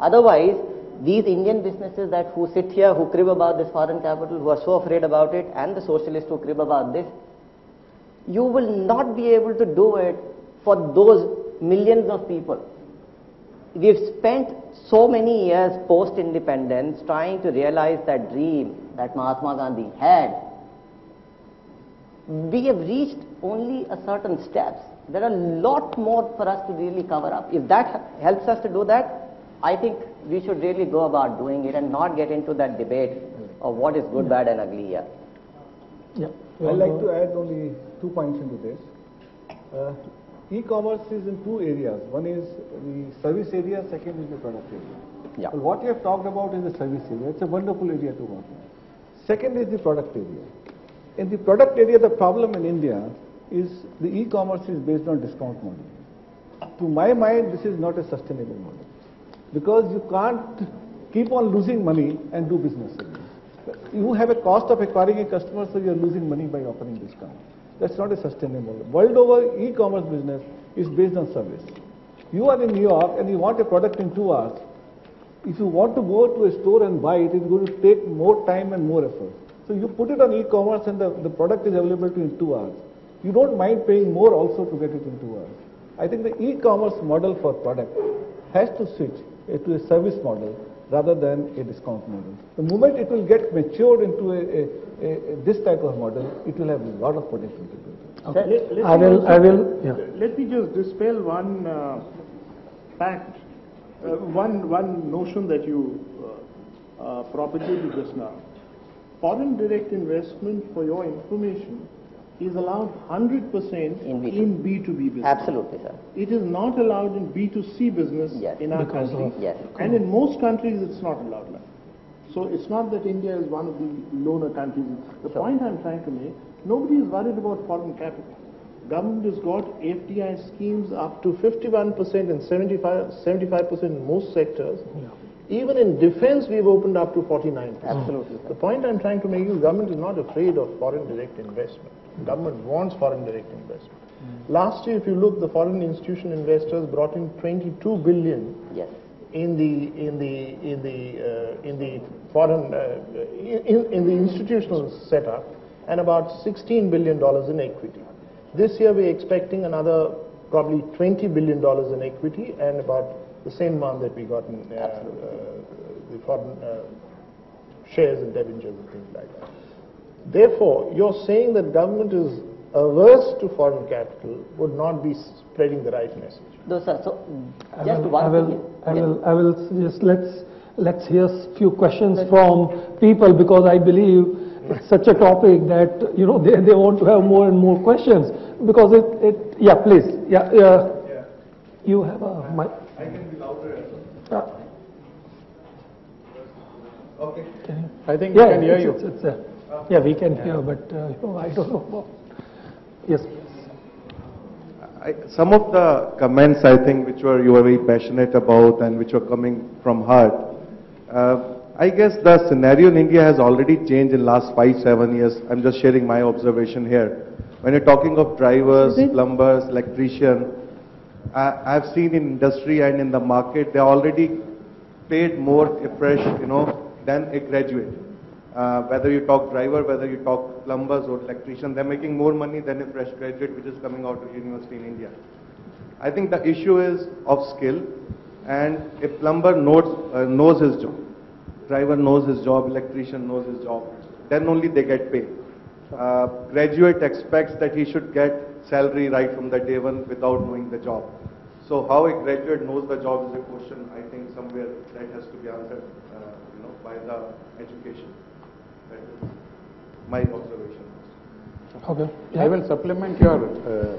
Otherwise, these Indian businesses that who sit here, who crib about this foreign capital, who are so afraid about it, and the socialists who crib about this, you will not be able to do it for those millions of people. We've spent so many years post-independence trying to realize that dream that Mahatma Gandhi had. We have reached only a certain steps. There are a lot more for us to really cover up. If that helps us to do that, I think we should really go about doing it and not get into that debate of what is good, bad and ugly here. Yeah. I'd like to add only two points into this. Uh, E-commerce is in two areas. One is the service area, second is the product area. Yeah. Well, what you have talked about is the service area. It's a wonderful area to work on. Second is the product area. In the product area, the problem in India is the e-commerce is based on discount model. To my mind, this is not a sustainable model because you can't keep on losing money and do business. You have a cost of acquiring a customer, so you're losing money by offering discount. That's not a sustainable. World over, e-commerce business is based on service. You are in New York and you want a product in two hours. If you want to go to a store and buy it, it's going to take more time and more effort. So you put it on e-commerce and the, the product is available to you in two hours. You don't mind paying more also to get it in two hours. I think the e-commerce model for product has to switch to a service model rather than a discount model. The moment it will get matured into a, a, a, a this type of model, it will have a lot of potential to do. Okay. Okay. I will, I will, yeah. Let me just dispel one uh, fact, uh, one, one notion that you uh, uh, propagated just now. Foreign direct investment, for your information, is allowed 100% In B2B. in B2B business. Absolutely, sir. It is not allowed in B2C business Yes. in our Because country. of- Yes. And in most countries, it's not allowed now. So it's not that India is one of the loner countries. The Sure. point I'm trying to make, nobody is worried about foreign capital. Government has got FDI schemes up to 51% and 75, 75% in most sectors. Even in defense, we've opened up to 49%. Absolutely. The point I'm trying to make is government is not afraid of foreign direct investment. Government wants foreign direct investment. Last year, if you look, the foreign institution investors brought in 22 billion Yes. in the in the in the uh, in the foreign uh, in, in the institutional setup and about 16 billion dollars in equity. This year we're expecting another probably 20 billion dollars in equity and about the same amount that we got in uh, uh, the foreign uh, shares and debentures and things like that. Therefore, you're saying that government is averse to foreign capital would not be spreading the right message. No, sir, so I just will, one I will, thing. I Yes. will, I will just let's let's hear a few questions from people because I believe it's such a topic that you know they, they want to have more and more questions because it, it yeah please yeah yeah you have a mic. I can be louder as well. Okay. Can you? I think Yeah, we can hear it's- you. it's- it's, uh, yeah, we can hear, but uh, you I don't know. Yes. I, some of the comments I think which were you were very passionate about and which were coming from heart. Uh, I guess the scenario in India has already changed in last five seven years. I'm just sharing my observation here. When you're talking of drivers, plumbers, electrician, I, I've seen in industry and in the market they already paid more fresh, you know, than a graduate. Uh, whether you talk driver, whether you talk plumbers or electrician, they're making more money than a fresh graduate which is coming out of university in India. I think the issue is of skill and a plumber knows, uh, knows his job. Driver knows his job, electrician knows his job. Then only they get paid. Uh, graduate expects that he should get salary right from the day one without knowing the job. So how a graduate knows the job is a question I think somewhere that has to be answered, uh, you know, by the education. That is my observation. Okay. I will supplement your uh,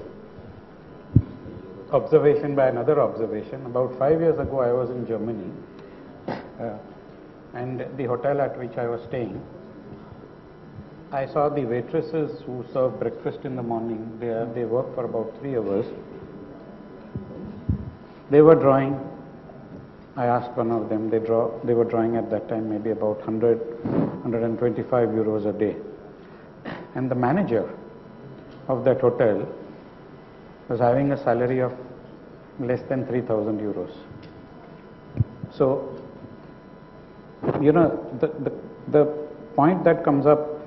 observation by another observation. About five years ago, I was in Germany, uh, and the hotel at which I was staying, I saw the waitresses who serve breakfast in the morning. They, are, they work for about three hours. They were drawing. I asked one of them. They draw. They were drawing at that time maybe about 100, 125 euros a day. And the manager of that hotel was having a salary of less than 3000 euros. So, you know, the, the, the point that comes up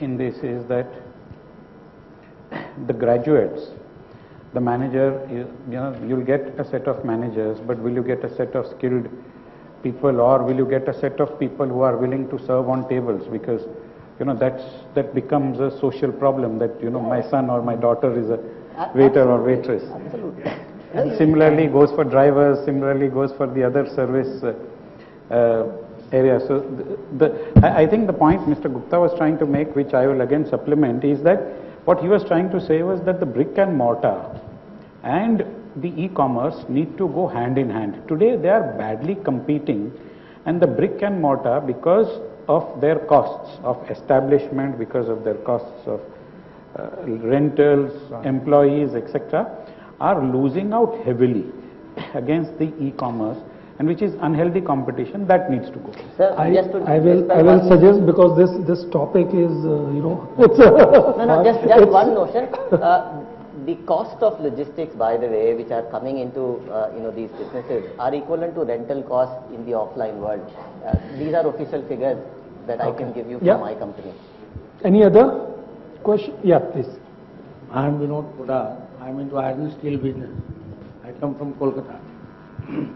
in this is that the graduates, the manager, is, you know, you'll get a set of managers, but will you get a set of skilled people or will you get a set of people who are willing to serve on tables? Because you know that's that becomes a social problem that you know my son or my daughter is a waiter or waitress. Absolutely. and similarly goes for drivers similarly goes for the other service uh, uh, area. So the, the I think the point mr gupta was trying to make which i will again supplement is that what he was trying to say was that the brick and mortar and the e-commerce need to go hand in hand. Today they are badly competing and the brick and mortar because of their costs of establishment, because of their costs of uh, rentals, employees, etc., are losing out heavily against the e-commerce and which is unhealthy competition that needs to go. Sir, I, just to I will, I will one- suggest because this, this topic is, uh, you know, it's. No, no, just, just one notion. Uh, the cost of logistics, by the way, which are coming into uh, you know these businesses, are equivalent to rental costs in the offline world. Uh, these are official figures that I can give you from my company. Any other question? Yeah, please. I am Vinod Poddar. I am into iron steel business. I come from Kolkata.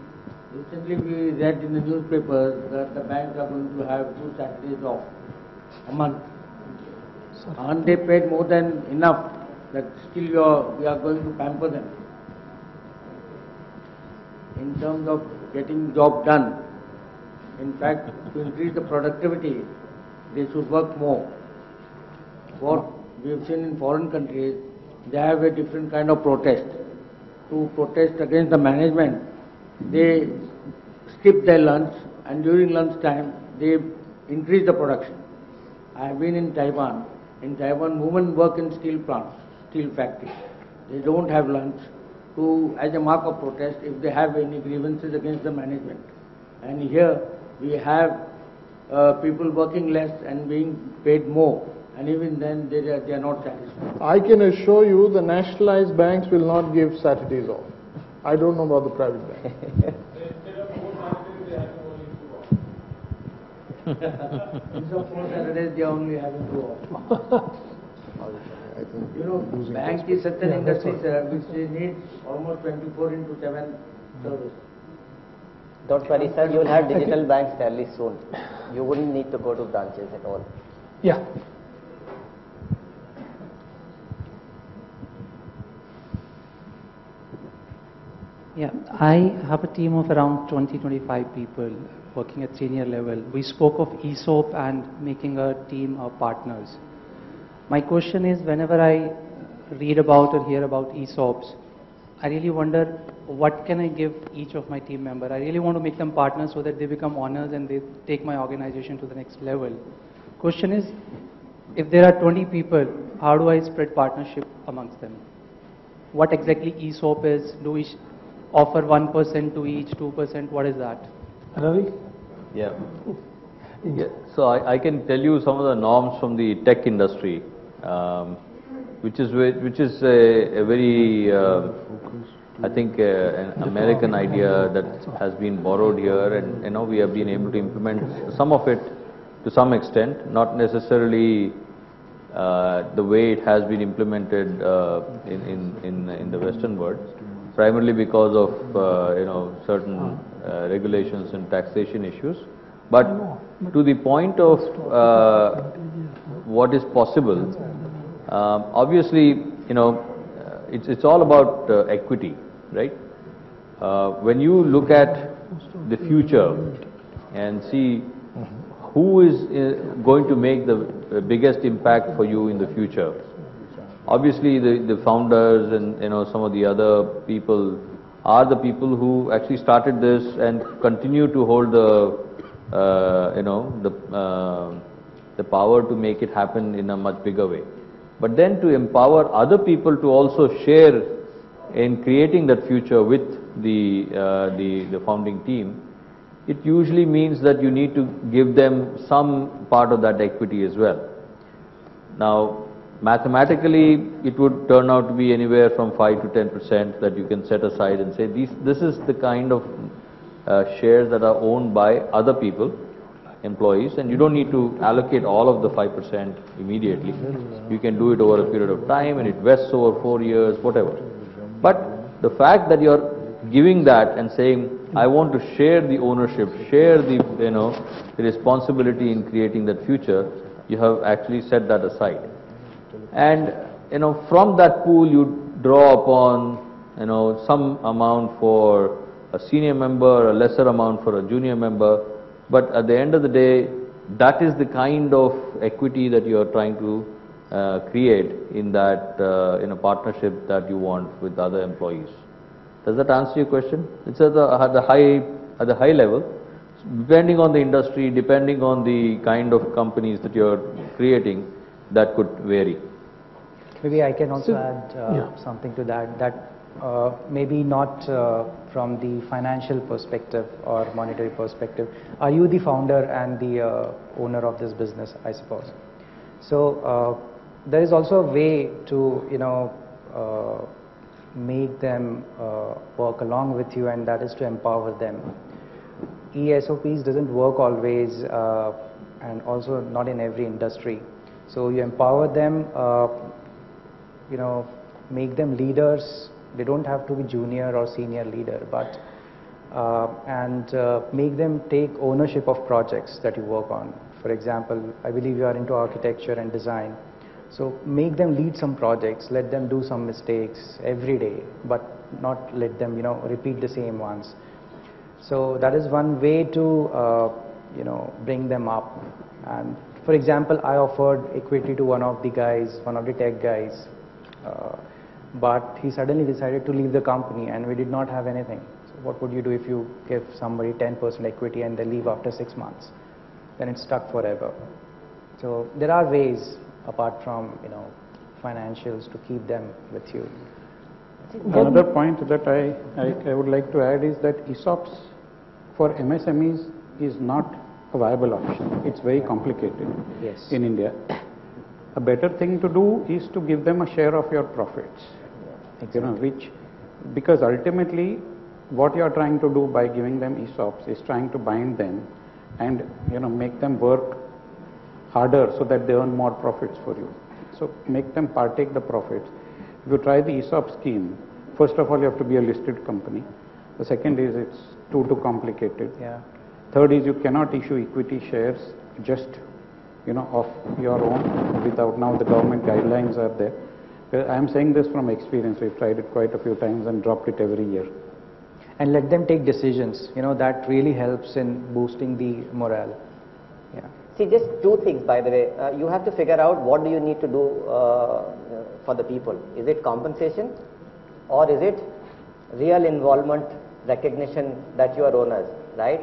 Recently we read in the newspapers that the banks are going to have two Saturdays off a month. Aren't they paid more than enough that still you are, we are going to pamper them? In terms of getting job done, in fact, to increase the productivity, they should work more. What we have seen in foreign countries, they have a different kind of protest. To protest against the management, they skip their lunch and during lunch time, they increase the production. I have been in Taiwan. In Taiwan, women work in steel plants, steel factories. They don't have lunch to, as a mark of protest, if they have any grievances against the management. And here, we have uh, people working less and being paid more, and even then they are, they are not satisfied. I can assure you the nationalized banks will not give Saturdays off. I don't know about the private banks. Instead of four Saturdays, they are only having two off. You know, bank is such an industry, sir, which needs almost 24 into 7 service. Don't worry, sir, you will have digital banks fairly soon. You wouldn't need to go to branches at all. Yeah. Yeah, I have a team of around 20, 25 people working at senior level. We spoke of ESOP and making a team of partners. My question is, whenever I read about or hear about ESOPs, I really wonder what can I give each of my team member. I really want to make them partners so that they become owners and they take my organization to the next level. Question is, if there are 20 people, how do I spread partnership amongst them? What exactly ESOP is? Do we offer 1% to each, 2%? What is that? Ravi? Yeah. yeah. So I, I can tell you some of the norms from the tech industry, um, which is which is a, a very, uh, I think, uh, an American idea that has been borrowed here, and you know we have been able to implement some of it to some extent, not necessarily uh, the way it has been implemented uh, in, in, in, in the Western world, primarily because of uh, you know certain regulations and taxation issues. But to the point of what is possible, um, obviously, you know, uh, it's, it's all about uh, equity, right? Uh, when you look at the future and see who is uh, going to make the uh, biggest impact for you in the future, obviously the, the founders and you know some of the other people are the people who actually started this and continue to hold the you know the the power to make it happen in a much bigger way but then to empower other people to also share in creating that future with the uh, the the founding team it usually means that you need to give them some part of that equity as well. Now, mathematically, it would turn out to be anywhere from 5 to 10 percent that you can set aside and say, these, this is the kind of uh, shares that are owned by other people, employees, and you don't need to allocate all of the 5 percent immediately. You can do it over a period of time and it vests over 4 years, whatever. But the fact that you're giving that and saying, I want to share the ownership, share the, you know, the responsibility in creating that future, you have actually set that aside. And, you know, from that pool you draw upon, you know, some amount for a senior member, a lesser amount for a junior member, but at the end of the day, that is the kind of equity that you are trying to uh, create in that, uh, in a partnership that you want with other employees. Does that answer your question? It's at the, at the high, at the high level. Depending on the industry, depending on the kind of companies that you're creating, that could vary. Maybe I can also So- add uh, yeah. something to that, that uh, maybe not uh, from the financial perspective or monetary perspective. Are you the founder and the uh, owner of this business, I suppose? So uh, there is also a way to, you know, uh, make them work along with you and that is to empower them. ESOPs doesn't work always and also not in every industry. So you empower them, you know, make them leaders. They don't have to be junior or senior leader, but uh, and uh, make them take ownership of projects that you work on. For example, I believe you are into architecture and design. So make them lead some projects, let them do some mistakes every day, but not let them, you know, repeat the same ones. So that is one way to, uh, you know, bring them up. And for example, I offered equity to one of the guys, one of the tech guys, uh, but he suddenly decided to leave the company and we did not have anything. So what would you do if you give somebody 10% equity and they leave after six months? Then it's stuck forever. So there are ways apart from, you know, financials to keep them with you. Another point that I, I, I would like to add is that ESOPs for MSMEs is not a viable option. It's very complicated Yes. in India. A better thing to do is to give them a share of your profits. You know, which, because ultimately what you are trying to do by giving them ESOPs is trying to bind them and, you know, make them work harder so that they earn more profits for you. So make them partake the profits. If you try the ESOP scheme, first of all you have to be a listed company. The second is it's too too complicated. Yeah. Third is you cannot issue equity shares just you know of your own without now the government guidelines are there. I am saying this from experience. We've tried it quite a few times and dropped it every year. And let them take decisions. You know, that really helps in boosting the morale. Yeah. See, just two things, by the way. Uh, you have to figure out what do you need to do uh, for the people. Is it compensation or is it real involvement, recognition that you are owners, right?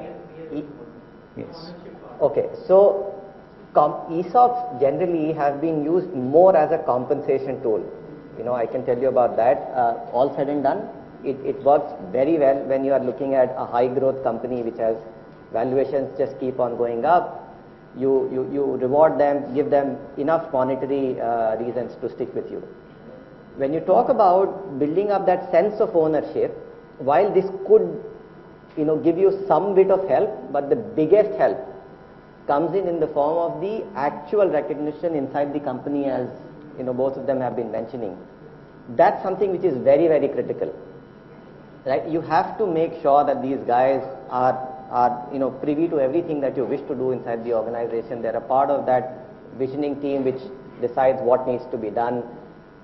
E- Yes. Okay, so ESOPs generally have been used more as a compensation tool. You know, I can tell you about that. Uh, all said and done, it, it works very well when you are looking at a high growth company which has valuations just keep on going up. You, you, you reward them, give them enough monetary uh, reasons to stick with you. When you talk about building up that sense of ownership, while this could you know, give you some bit of help, but the biggest help comes in in the form of the actual recognition inside the company as, you know, both of them have been mentioning. That's something which is very, very critical. Right? You have to make sure that these guys are, are, you know, privy to everything that you wish to do inside the organization. They're a part of that visioning team which decides what needs to be done.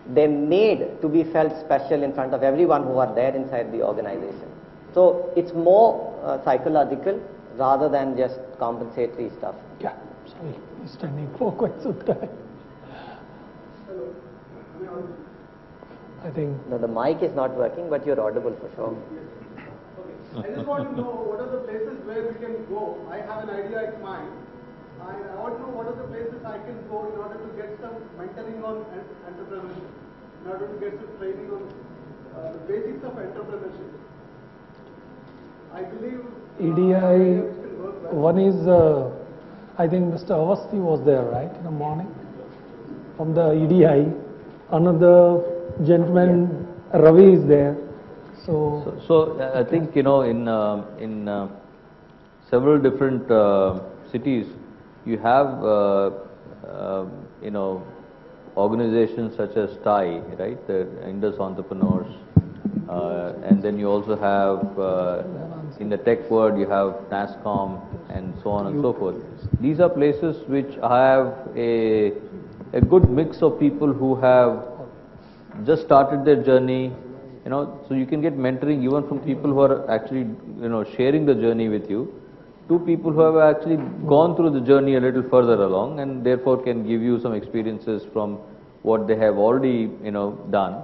They're made to be felt special in front of everyone who are there inside the organization. So it's more uh, psychological rather than just compensatory stuff. Yeah, sorry, standing for quite some time. I think No, the mic is not working, but you're audible for sure. I just want to know what are the places where we can go. I have an idea in mind. I, I want to know what are the places I can go in order to get some mentoring on entrepreneurship, in order to get some training on uh, the basics of entrepreneurship. I believe uh, EDI, ideas can work well. one is, uh, I think Mr. Avasti was there, right, in the morning? From the EDI. Another gentleman, Ravi is there. So, So, so uh, I think, you know, in, uh, in uh, several different uh, cities, you have, uh, uh, you know, organizations such as TIE, right, the Indus Entrepreneurs, uh, and then you also have, uh, in the tech world, you have NASSCOM and so on and so forth. These are places which have a, a good mix of people who have just started their journey, you know, so you can get mentoring even from people who are actually, you know, sharing the journey with you, to people who have actually gone through the journey a little further along and therefore can give you some experiences from what they have already, you know, done.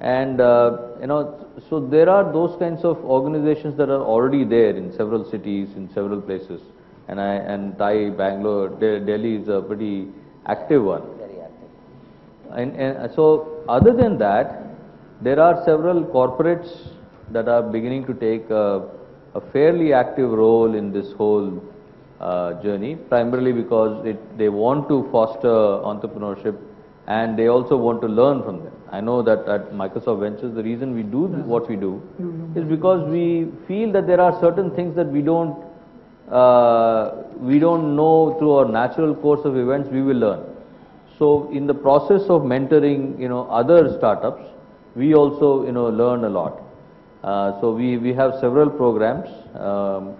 And, uh, you know, so there are those kinds of organizations that are already there in several cities, in several places. And I, and TiE, Bangalore, De- Delhi is a pretty active one. And, and so, other than that, there are several corporates that are beginning to take a, a fairly active role in this whole uh, journey, primarily because it, they want to foster entrepreneurship and they also want to learn from them. I know that at Microsoft Ventures, the reason we do what we do is because we feel that there are certain things that we don't uh, we don't know through our natural course of events, we will learn. So in the process of mentoring, you know, other startups, we also, you know, learn a lot. Uh, so we, we have several programs, um,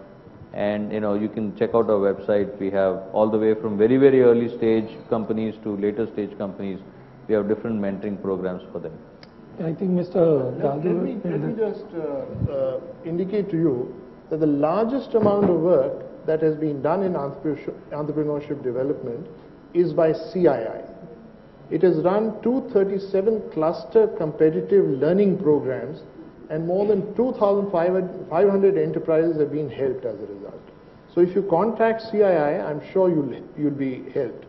and you know, you can check out our website. We have all the way from very, very early stage companies to later stage companies. We have different mentoring programs for them. I think Mr. Let, let me, let me just uh, uh, indicate to you that the largest amount of work that has been done in entrepreneurship, entrepreneurship development is by CII. It has run 237 cluster competitive learning programs and more than 2,500 enterprises have been helped as a result. So if you contact CII, I'm sure you'll, you'll be helped.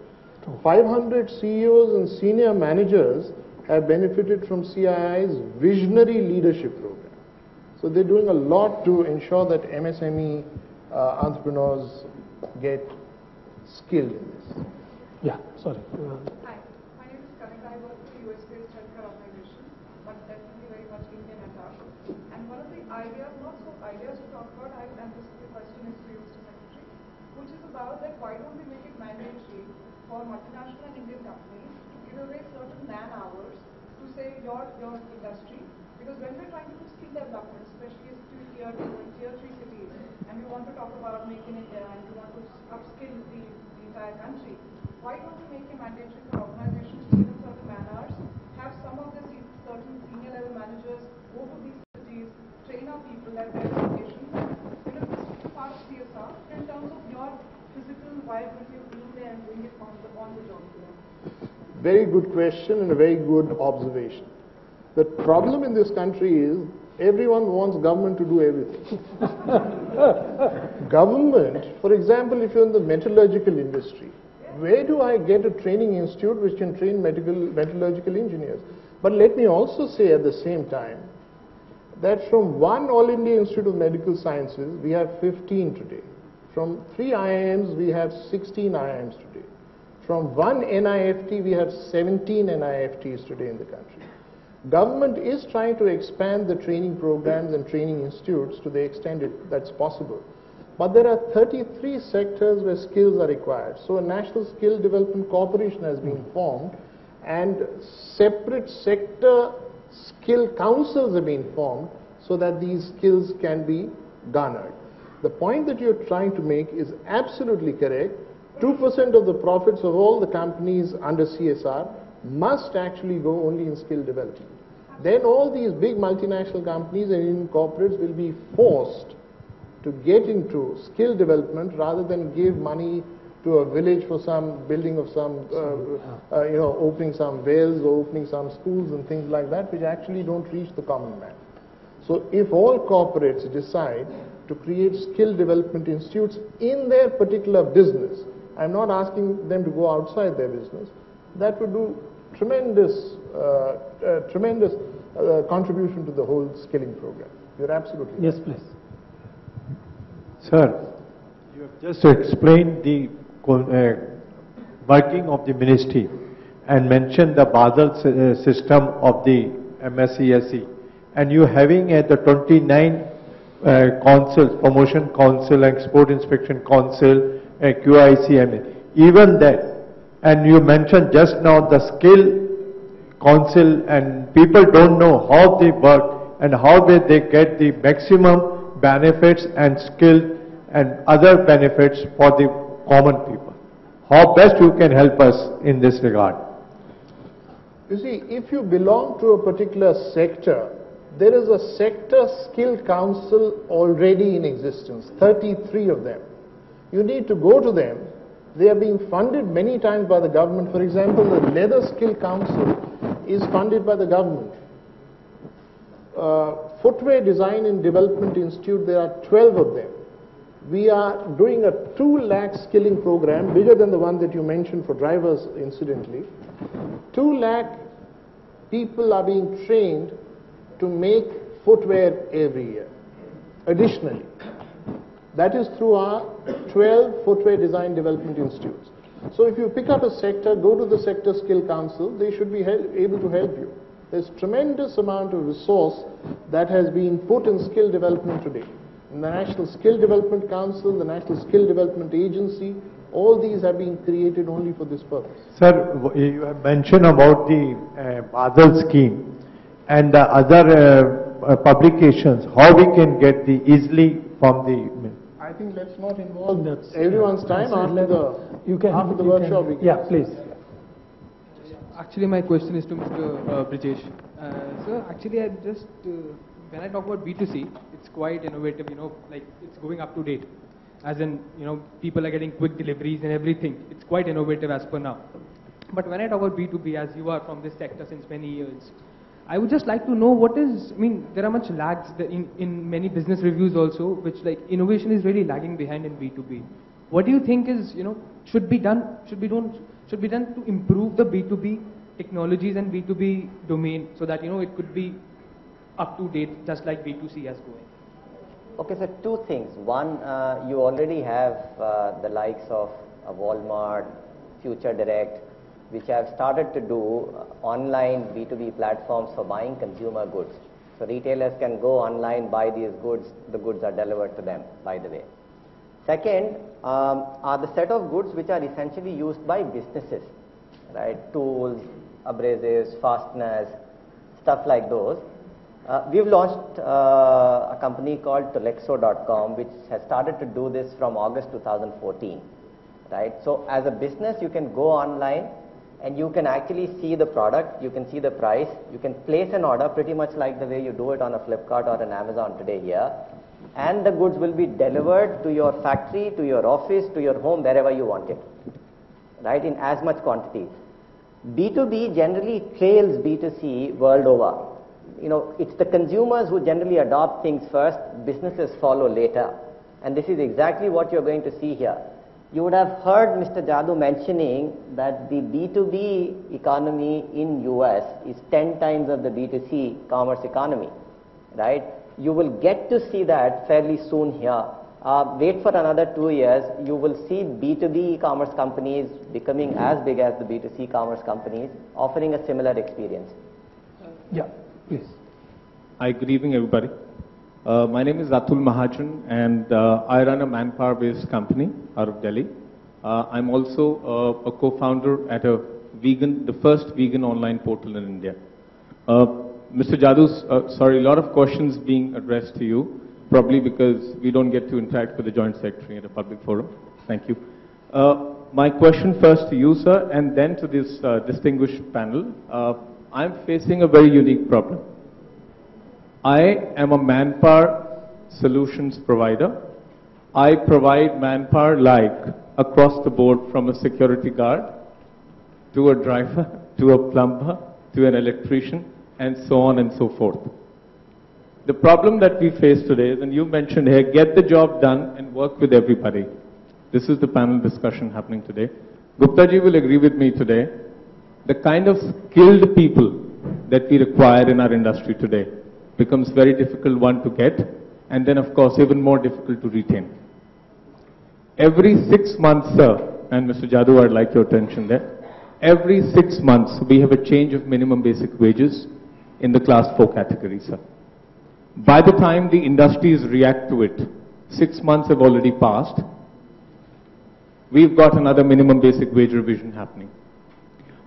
500 CEOs and senior managers have benefited from CII's visionary leadership program. So they're doing a lot to ensure that MSME uh, entrepreneurs get skilled in this. Yeah, sorry. Hi, my name is Kanika. I work for US-based healthcare organization, but definitely very much Indian at heart. And one of the ideas, not so ideas to talk about, I, and this the question is to you, Mr. Secretary, which is about that why don't we make it mandatory for multinational and Indian companies to give away certain man hours to say your your industry, because when we're trying to do skill development, especially to tier two and tier three cities, and we want to talk about making India and we want to upskill the, the entire country, why don't we make it mandatory for organizations to give certain have some of the certain senior level managers go to these cities, train our people at their locations, you know, this is part of CSR in terms of your physical viability of being there and doing it on the, on the job. Very good question and a very good observation. The problem in this country is everyone wants government to do everything. government, for example, if you're in the metallurgical industry, where do I get a training institute which can train medical, metallurgical engineers? But let me also say at the same time that from one All India Institute of Medical Sciences, we have 15 today. From three IIMs, we have 16 IIMs today. From one NIFT, we have 17 NIFTs today in the country. Government is trying to expand the training programs and training institutes to the extent it, that's possible. But there are 33 sectors where skills are required. So a National Skill Development Corporation has been formed and separate sector skill councils have been formed so that these skills can be garnered. The point that you're trying to make is absolutely correct. 2% of the profits of all the companies under CSR must actually go only in skill development. Then all these big multinational companies and corporates will be forced to get into skill development rather than give money to a village for some building of some, uh, uh, you know, opening some wells or opening some schools and things like that, which actually don't reach the common man. So if all corporates decide to create skill development institutes in their particular business, I'm not asking them to go outside their business, that would do tremendous, uh, uh, tremendous uh, contribution to the whole skilling program. You're absolutely Yes, please. Sir, you have just explained the uh, working of the ministry and mentioned the Basel uh, system of the MSCSE. And you having at the 29 uh, councils, Promotion Council, Export Inspection Council, uh, QICMA, even that, and you mentioned just now the skill council and people don't know how they work and how they, they get the maximum benefits and skill and other benefits for the common people. How best you can help us in this regard? You see, if you belong to a particular sector, there is a sector skill council already in existence, 33 of them. You need to go to them. They are being funded many times by the government. For example, the Leather Skill Council is funded by the government. Uh, Footwear Design and Development Institute, there are 12 of them. We are doing a 2 lakh skilling program, bigger than the one that you mentioned for drivers, incidentally. 2 lakh people are being trained to make footwear every year, additionally. That is through our 12 footwear design development institutes. So if you pick up a sector, go to the sector skill council, they should be able to help you. There's tremendous amount of resource that has been put in skill development today. In the National Skill Development Council, the National Skill Development Agency, All these have been created only for this purpose. Sir, you have mentioned about the uh, Basel scheme and the other uh, uh, publications, how we can get the easily from the, I think let's not involve That's- everyone's time after let- the, you can- after the you can- workshop. we can Yeah, please. Actually, my question is to Mr. Uh, Brijesh. Uh, sir, actually, I just, uh, when I talk about B2C, it's quite innovative, you know, like it's going up to date. As in, you know, people are getting quick deliveries and everything. It's quite innovative as per now. But when I talk about B2B, as you are from this sector since many years, I would just like to know what is, I mean, there are much lags in, in many business reviews also, which like innovation is really lagging behind in B2B. What do you think is, you know, should be done, should be done, should be done to improve the B2B technologies and B2B domain so that, you know, it could be up to date just like B2C is going? Okay, so two things. One, uh, you already have uh, the likes of uh, Walmart, Future Direct, which have started to do uh, online B2B platforms for buying consumer goods. So retailers can go online, buy these goods, the goods are delivered to them, by the way. Second, um, are the set of goods which are essentially used by businesses, right? Tools, abrasives, fasteners, stuff like those. Uh, we've launched uh, a company called Tolexo.com, which has started to do this from August 2014, right? So as a business, you can go online and you can actually see the product, you can see the price, you can place an order pretty much like the way you do it on a Flipkart or an Amazon today here, and the goods will be delivered to your factory, to your office, to your home, wherever you want it, right, in as much quantity. B2B generally trails B2C world over. You know, it's the consumers who generally adopt things first, businesses follow later. And this is exactly what you're going to see here. You would have heard Mr. Dadoo mentioning that the B2B economy in US is 10 times of the B2C commerce economy, right? You will get to see that fairly soon here. Uh, wait for another two years, you will see B2B e-commerce companies becoming as big as the B2C commerce companies, offering a similar experience. Yeah, please. Hi, good evening, everybody. Uh, my name is Atul Mahajan, and uh, I run a manpower-based company out of Delhi. Uh, I'm also uh, a co-founder at a vegan, the first vegan online portal in India. Uh, Mr. Jadus, uh, sorry, a lot of questions being addressed to you, probably because we don't get to interact with the Joint Secretary at a public forum. Thank you. My question first to you, sir, and then to this distinguished panel. I'm facing a very unique problem. I am a manpower solutions provider. I provide manpower like across the board from a security guard to a driver, to a plumber, to an electrician, and so on and so forth. The problem that we face today is, and you mentioned here, get the job done and work with everybody. This is the panel discussion happening today. Gupta ji will agree with me today. The kind of skilled people that we require in our industry today becomes very difficult one to get and then of course even more difficult to retain. Every six months, sir, and Mr. Dadoo, I'd like your attention there. Every six months, we have a change of minimum basic wages in the class 4 category, sir. By the time the industries react to it, six months have already passed. We've got another minimum basic wage revision happening.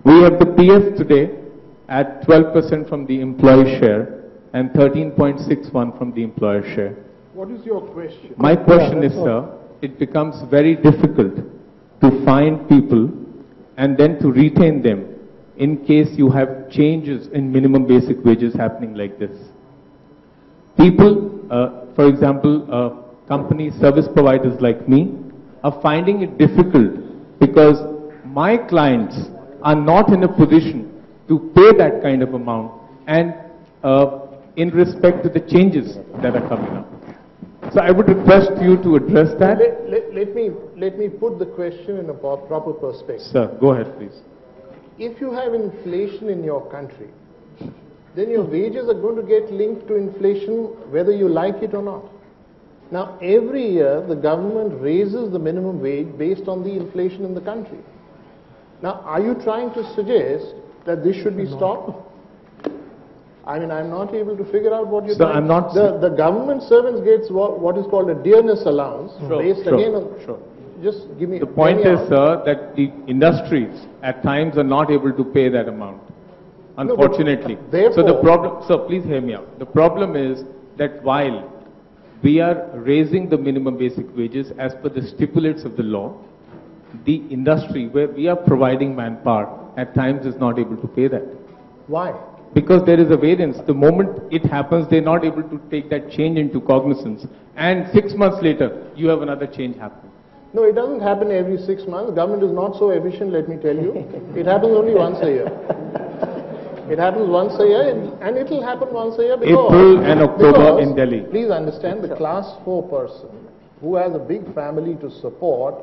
We have the PF today at 12% from the employee share and 13.61 from the employer share. What is your question? My question is, sir, it becomes very difficult to find people and then to retain them in case you have changes in minimum basic wages happening like this. People, uh, for example, uh, companies, service providers like me, are finding it difficult because my clients are not in a position to pay that kind of amount and uh, in respect to the changes that are coming up. So I would request you to address that. Let, let, let me, let me put the question in a proper perspective. Sir, go ahead, please. If you have inflation in your country, then your wages are going to get linked to inflation whether you like it or not. Now, every year the government raises the minimum wage based on the inflation in the country. Now, are you trying to suggest that this should be stopped? I mean, I'm not able to figure out what you're trying. I'm not- The, the government servants gets what, what is called a dearness allowance Sure, based sure, again on. sure. just give me. The point is, out. sir, that the industries at times are not able to pay that amount, unfortunately. So the problem, sir, please hear me out. The problem is that while we are raising the minimum basic wages as per the stipulates of the law, the industry where we are providing manpower at times is not able to pay that. Why? Because there is a variance. The moment it happens, they're not able to take that change into cognizance. And six months later, you have another change happening. No, it doesn't happen every six months. Government is not so efficient, let me tell you. It happens only once a year. It happens once a year and- it will happen once a year because... April and October in Delhi. Please understand, the class four person who has a big family to support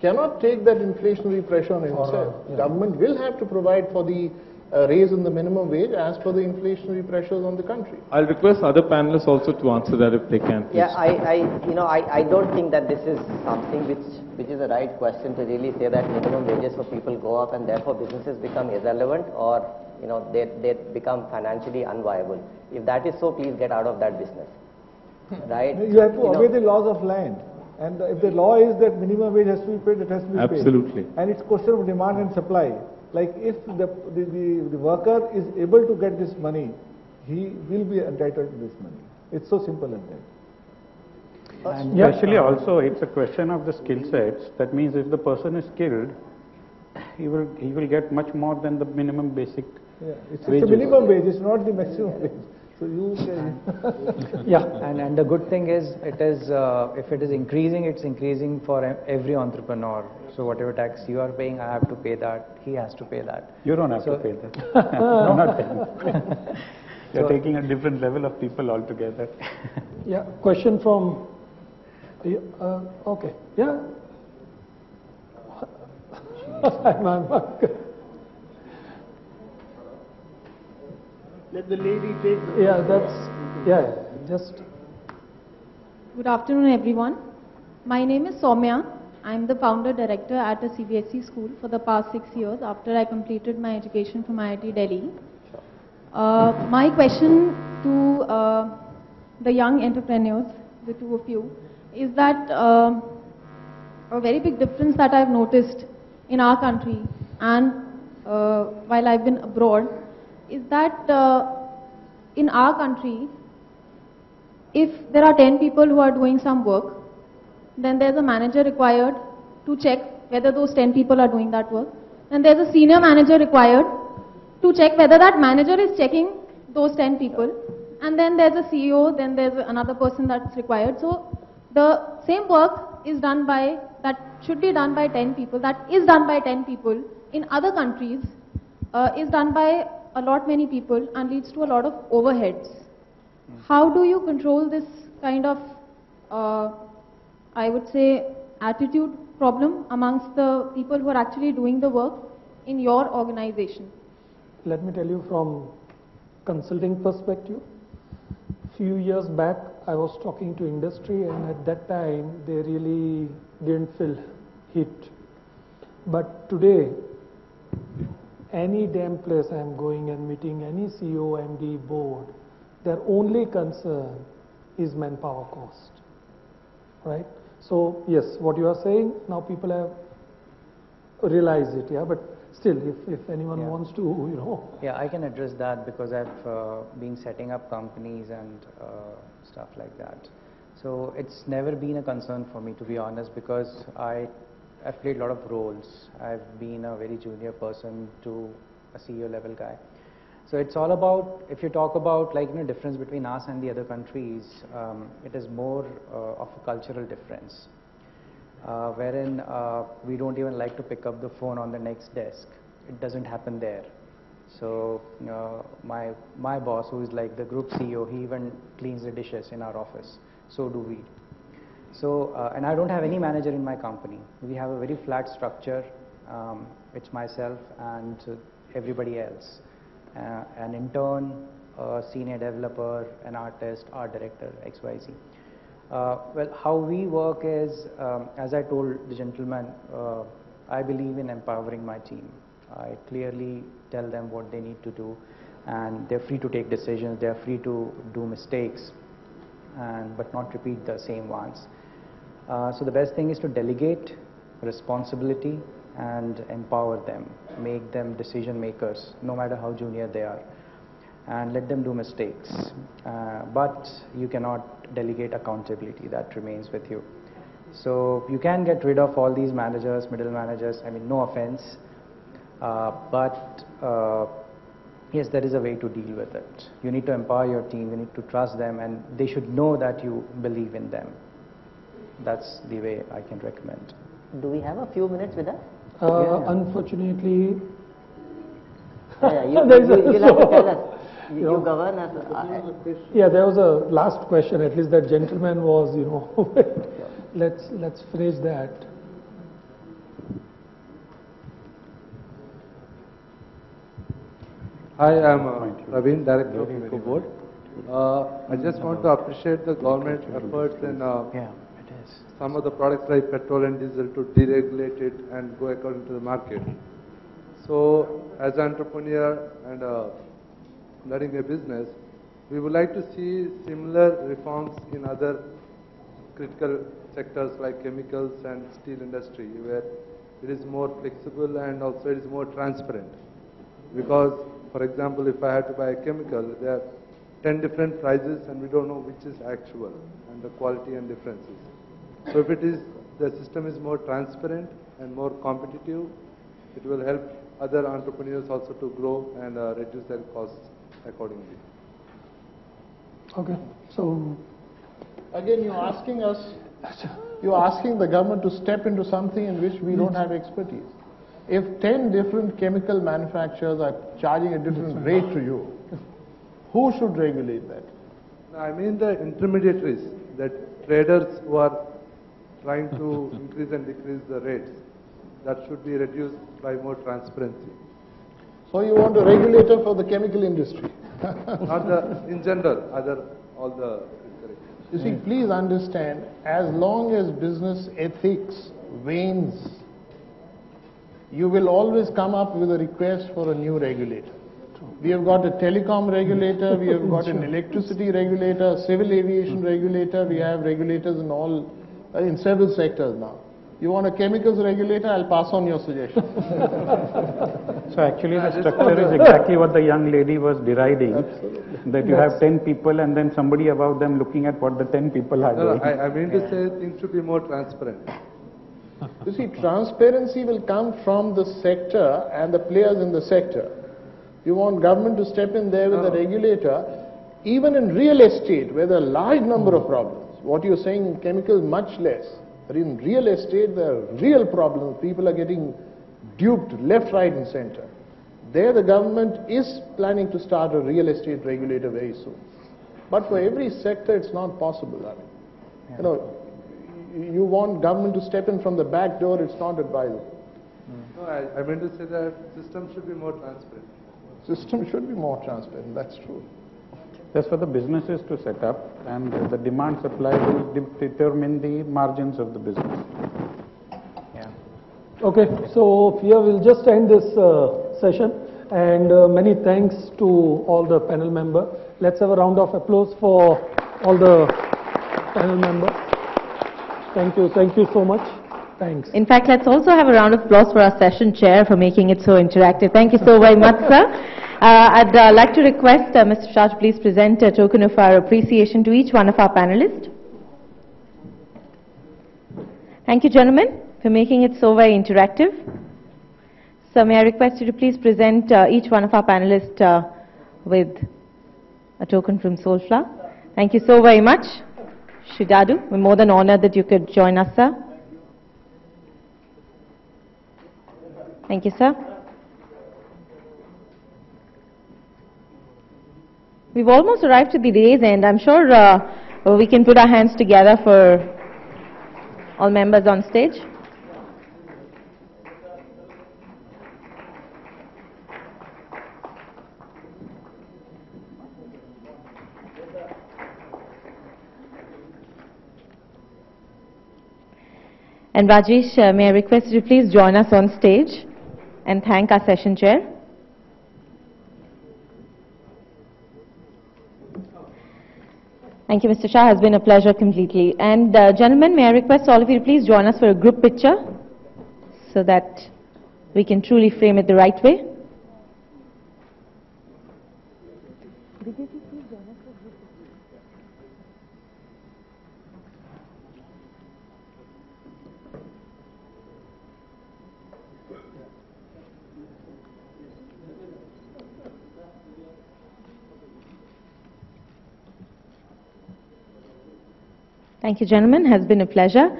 cannot take that inflationary pressure on himself. Government will have to provide for the uh, raise in the minimum wage as per the inflationary pressures on the country. I'll request other panelists also to answer that if they can, please. Yeah, I, I, you know, I, I don't think that this is something which, which is the right question to really say that minimum wages for people go up and therefore businesses become irrelevant or, you know, they, they become financially unviable. If that is so, please get out of that business. Right? You have to You know- obey the laws of land. And if the law is that minimum wage has to be paid, it has to be paid. Absolutely. And it's question of demand and supply. Like if the, the, the, the worker is able to get this money, he will be entitled to this money. It's so simple as that. And Yeah. actually also it's a question of the skill sets. That means if the person is skilled, he will, he will get much more than the minimum basic Yeah, it's, it's wages. a minimum wage, it's not the maximum wage. So you can. Yeah. And, and the good thing is, it is, uh, if it is increasing, it's increasing for every entrepreneur. So whatever tax you are paying, I have to pay that, he has to pay that. You don't have So- to pay that. I'm not paying. You're So- taking a different level of people altogether. Yeah, question from, uh, okay, yeah. I'm- I'm- Let the lady take the. Yeah, that's, yeah, just, Good afternoon, everyone. My name is Somya. I'm the founder director at a CBSE school for the past six years after I completed my education from IIT Delhi. Uh, my question to uh, the young entrepreneurs, the two of you, is that uh, a very big difference that I've noticed in our country and uh, while I've been abroad is that uh, in our country, if there are 10 people who are doing some work, then there's a manager required to check whether those 10 people are doing that work. Then there's a senior manager required to check whether that manager is checking those 10 people. And then there's a CEO, then there's another person that's required. So the same work is done by, that should be done by 10 people, that is done by 10 people in other countries, uh, is done by a lot many people and leads to a lot of overheads. How do you control this kind of, uh, I would say, attitude problem amongst the people who are actually doing the work in your organization? let me tell you from consulting perspective. Few years back, I was talking to industry and at that time, they really didn't feel hit. But today, any damn place I'm going and meeting any CEO, MD, board, their only concern is manpower cost, right? So yes, what you are saying, now people have realized it, yeah, but still, if, if anyone Yeah. wants to, you know, Yeah, I can address that because I've uh, been setting up companies and uh, stuff like that. So it's never been a concern for me, to be honest, because I, I've played a lot of roles. I've been a very junior person to a CEO level guy. So it's all about, if you talk about like, you know, difference between us and the other countries, um, it is more uh, of a cultural difference uh, wherein uh, we don't even like to pick up the phone on the next desk. It doesn't happen there. So my my boss, who is like the group CEO, he even cleans the dishes in our office. So do we. So uh, and I don't have any manager in my company. We have a very flat structure. Um, it's myself and everybody else. Uh, an intern, a senior developer, an artist, art director, XYZ. Uh, well, how we work is, um, as I told the gentleman, uh, I believe in empowering my team. I clearly tell them what they need to do, and they're free to take decisions. They're free to do mistakes, and but not repeat the same ones. Uh, so the best thing is to delegate responsibility and empower them, make them decision makers, no matter how junior they are, and let them do mistakes. Uh, but you cannot delegate accountability, that remains with you. So you can get rid of all these managers, middle managers, I mean, no offense, uh, but uh, yes, there is a way to deal with it. You need to empower your team, you need to trust them, and they should know that you believe in them. That's the way I can recommend. Do we have a few minutes with us? Uh, Unfortunately, Yeah, yeah, you, you, you'll have to tell us. You, You you know, govern us. uh, yeah, there was a last question, at least that gentleman was, you know, let's, let's phrase that. Hi, I'm uh, Praveen, Director of EcoBoard. Uh, I just want to appreciate the government efforts in uh, some of the products like petrol and diesel to deregulate it and go according to the market. So, as an entrepreneur and uh, running a business, we would like to see similar reforms in other critical sectors like chemicals and steel industry, where it is more flexible and also it is more transparent. Because, for example, if I had to buy a chemical, there are 10 different prices and we don't know which is actual and the quality and differences. So if it is, the system is more transparent and more competitive, it will help other entrepreneurs also to grow and uh, reduce their costs accordingly. Okay, so Again, you're asking us, you're asking the government to step into something in which we don't have expertise. If 10 different chemical manufacturers are charging a different rate to you, who should regulate that? I mean the intermediaries, that traders who are trying to increase and decrease the rates, that should be reduced by more transparency. So you want a regulator for the chemical industry? Not the, in general, other, all the, You see, please understand, as long as business ethics wanes, you will always come up with a request for a new regulator. We have got a telecom regulator, we have got an electricity regulator, civil aviation regulator, we have regulators in all, Uh, in several sectors now. You want a chemicals regulator, I'll pass on your suggestion. So actually the structure is exactly what the young lady was deriding. That you have 10 people and then somebody above them looking at what the 10 people are No, no, doing. I, I mean to say things should be more transparent. You see, transparency will come from the sector and the players in the sector. You want government to step in there with a regulator, even in real estate, where there are a large number of hmm. problems. What you're saying in chemicals, much less. But in real estate, there are real problems. People are getting duped left, right, and center. There, the government is planning to start a real estate regulator very soon. But for every sector, it's not possible. I mean, you know, you want government to step in from the back door, it's not advisable. Hmm. No, I, I meant to say that system should be more transparent. System should be more transparent, that's true. That's for the businesses to set up and the demand supply will de- determine the margins of the business. Okay, so here we'll just end this uh, session and uh, many thanks to all the panel members. Let's have a round of applause for all the panel members. Thank you, thank you so much. Thanks. In fact, let's also have a round of applause for our session chair for making it so interactive. Thank you so very much, sir. Uh, I'd uh, like to request uh, Mr. Shah to please present a token of our appreciation to each one of our panelists. Thank you, gentlemen, for making it so very interactive. So may I request you to please present uh, each one of our panelists uh, with a token from Soulflower. Thank you so very much. Shidadu, we're more than honored that you could join us, sir. Thank you, sir. We've almost arrived to the day's end. I'm sure uh, we can put our hands together for all members on stage. And Rajesh, uh, may I request you to please join us on stage and thank our session chair. Thank you, Mr. Shah. It has been a pleasure completely. And uh, gentlemen, may I request all of you to please join us for a group picture so that we can truly frame it the right way. Thank you, gentlemen. Has been a pleasure.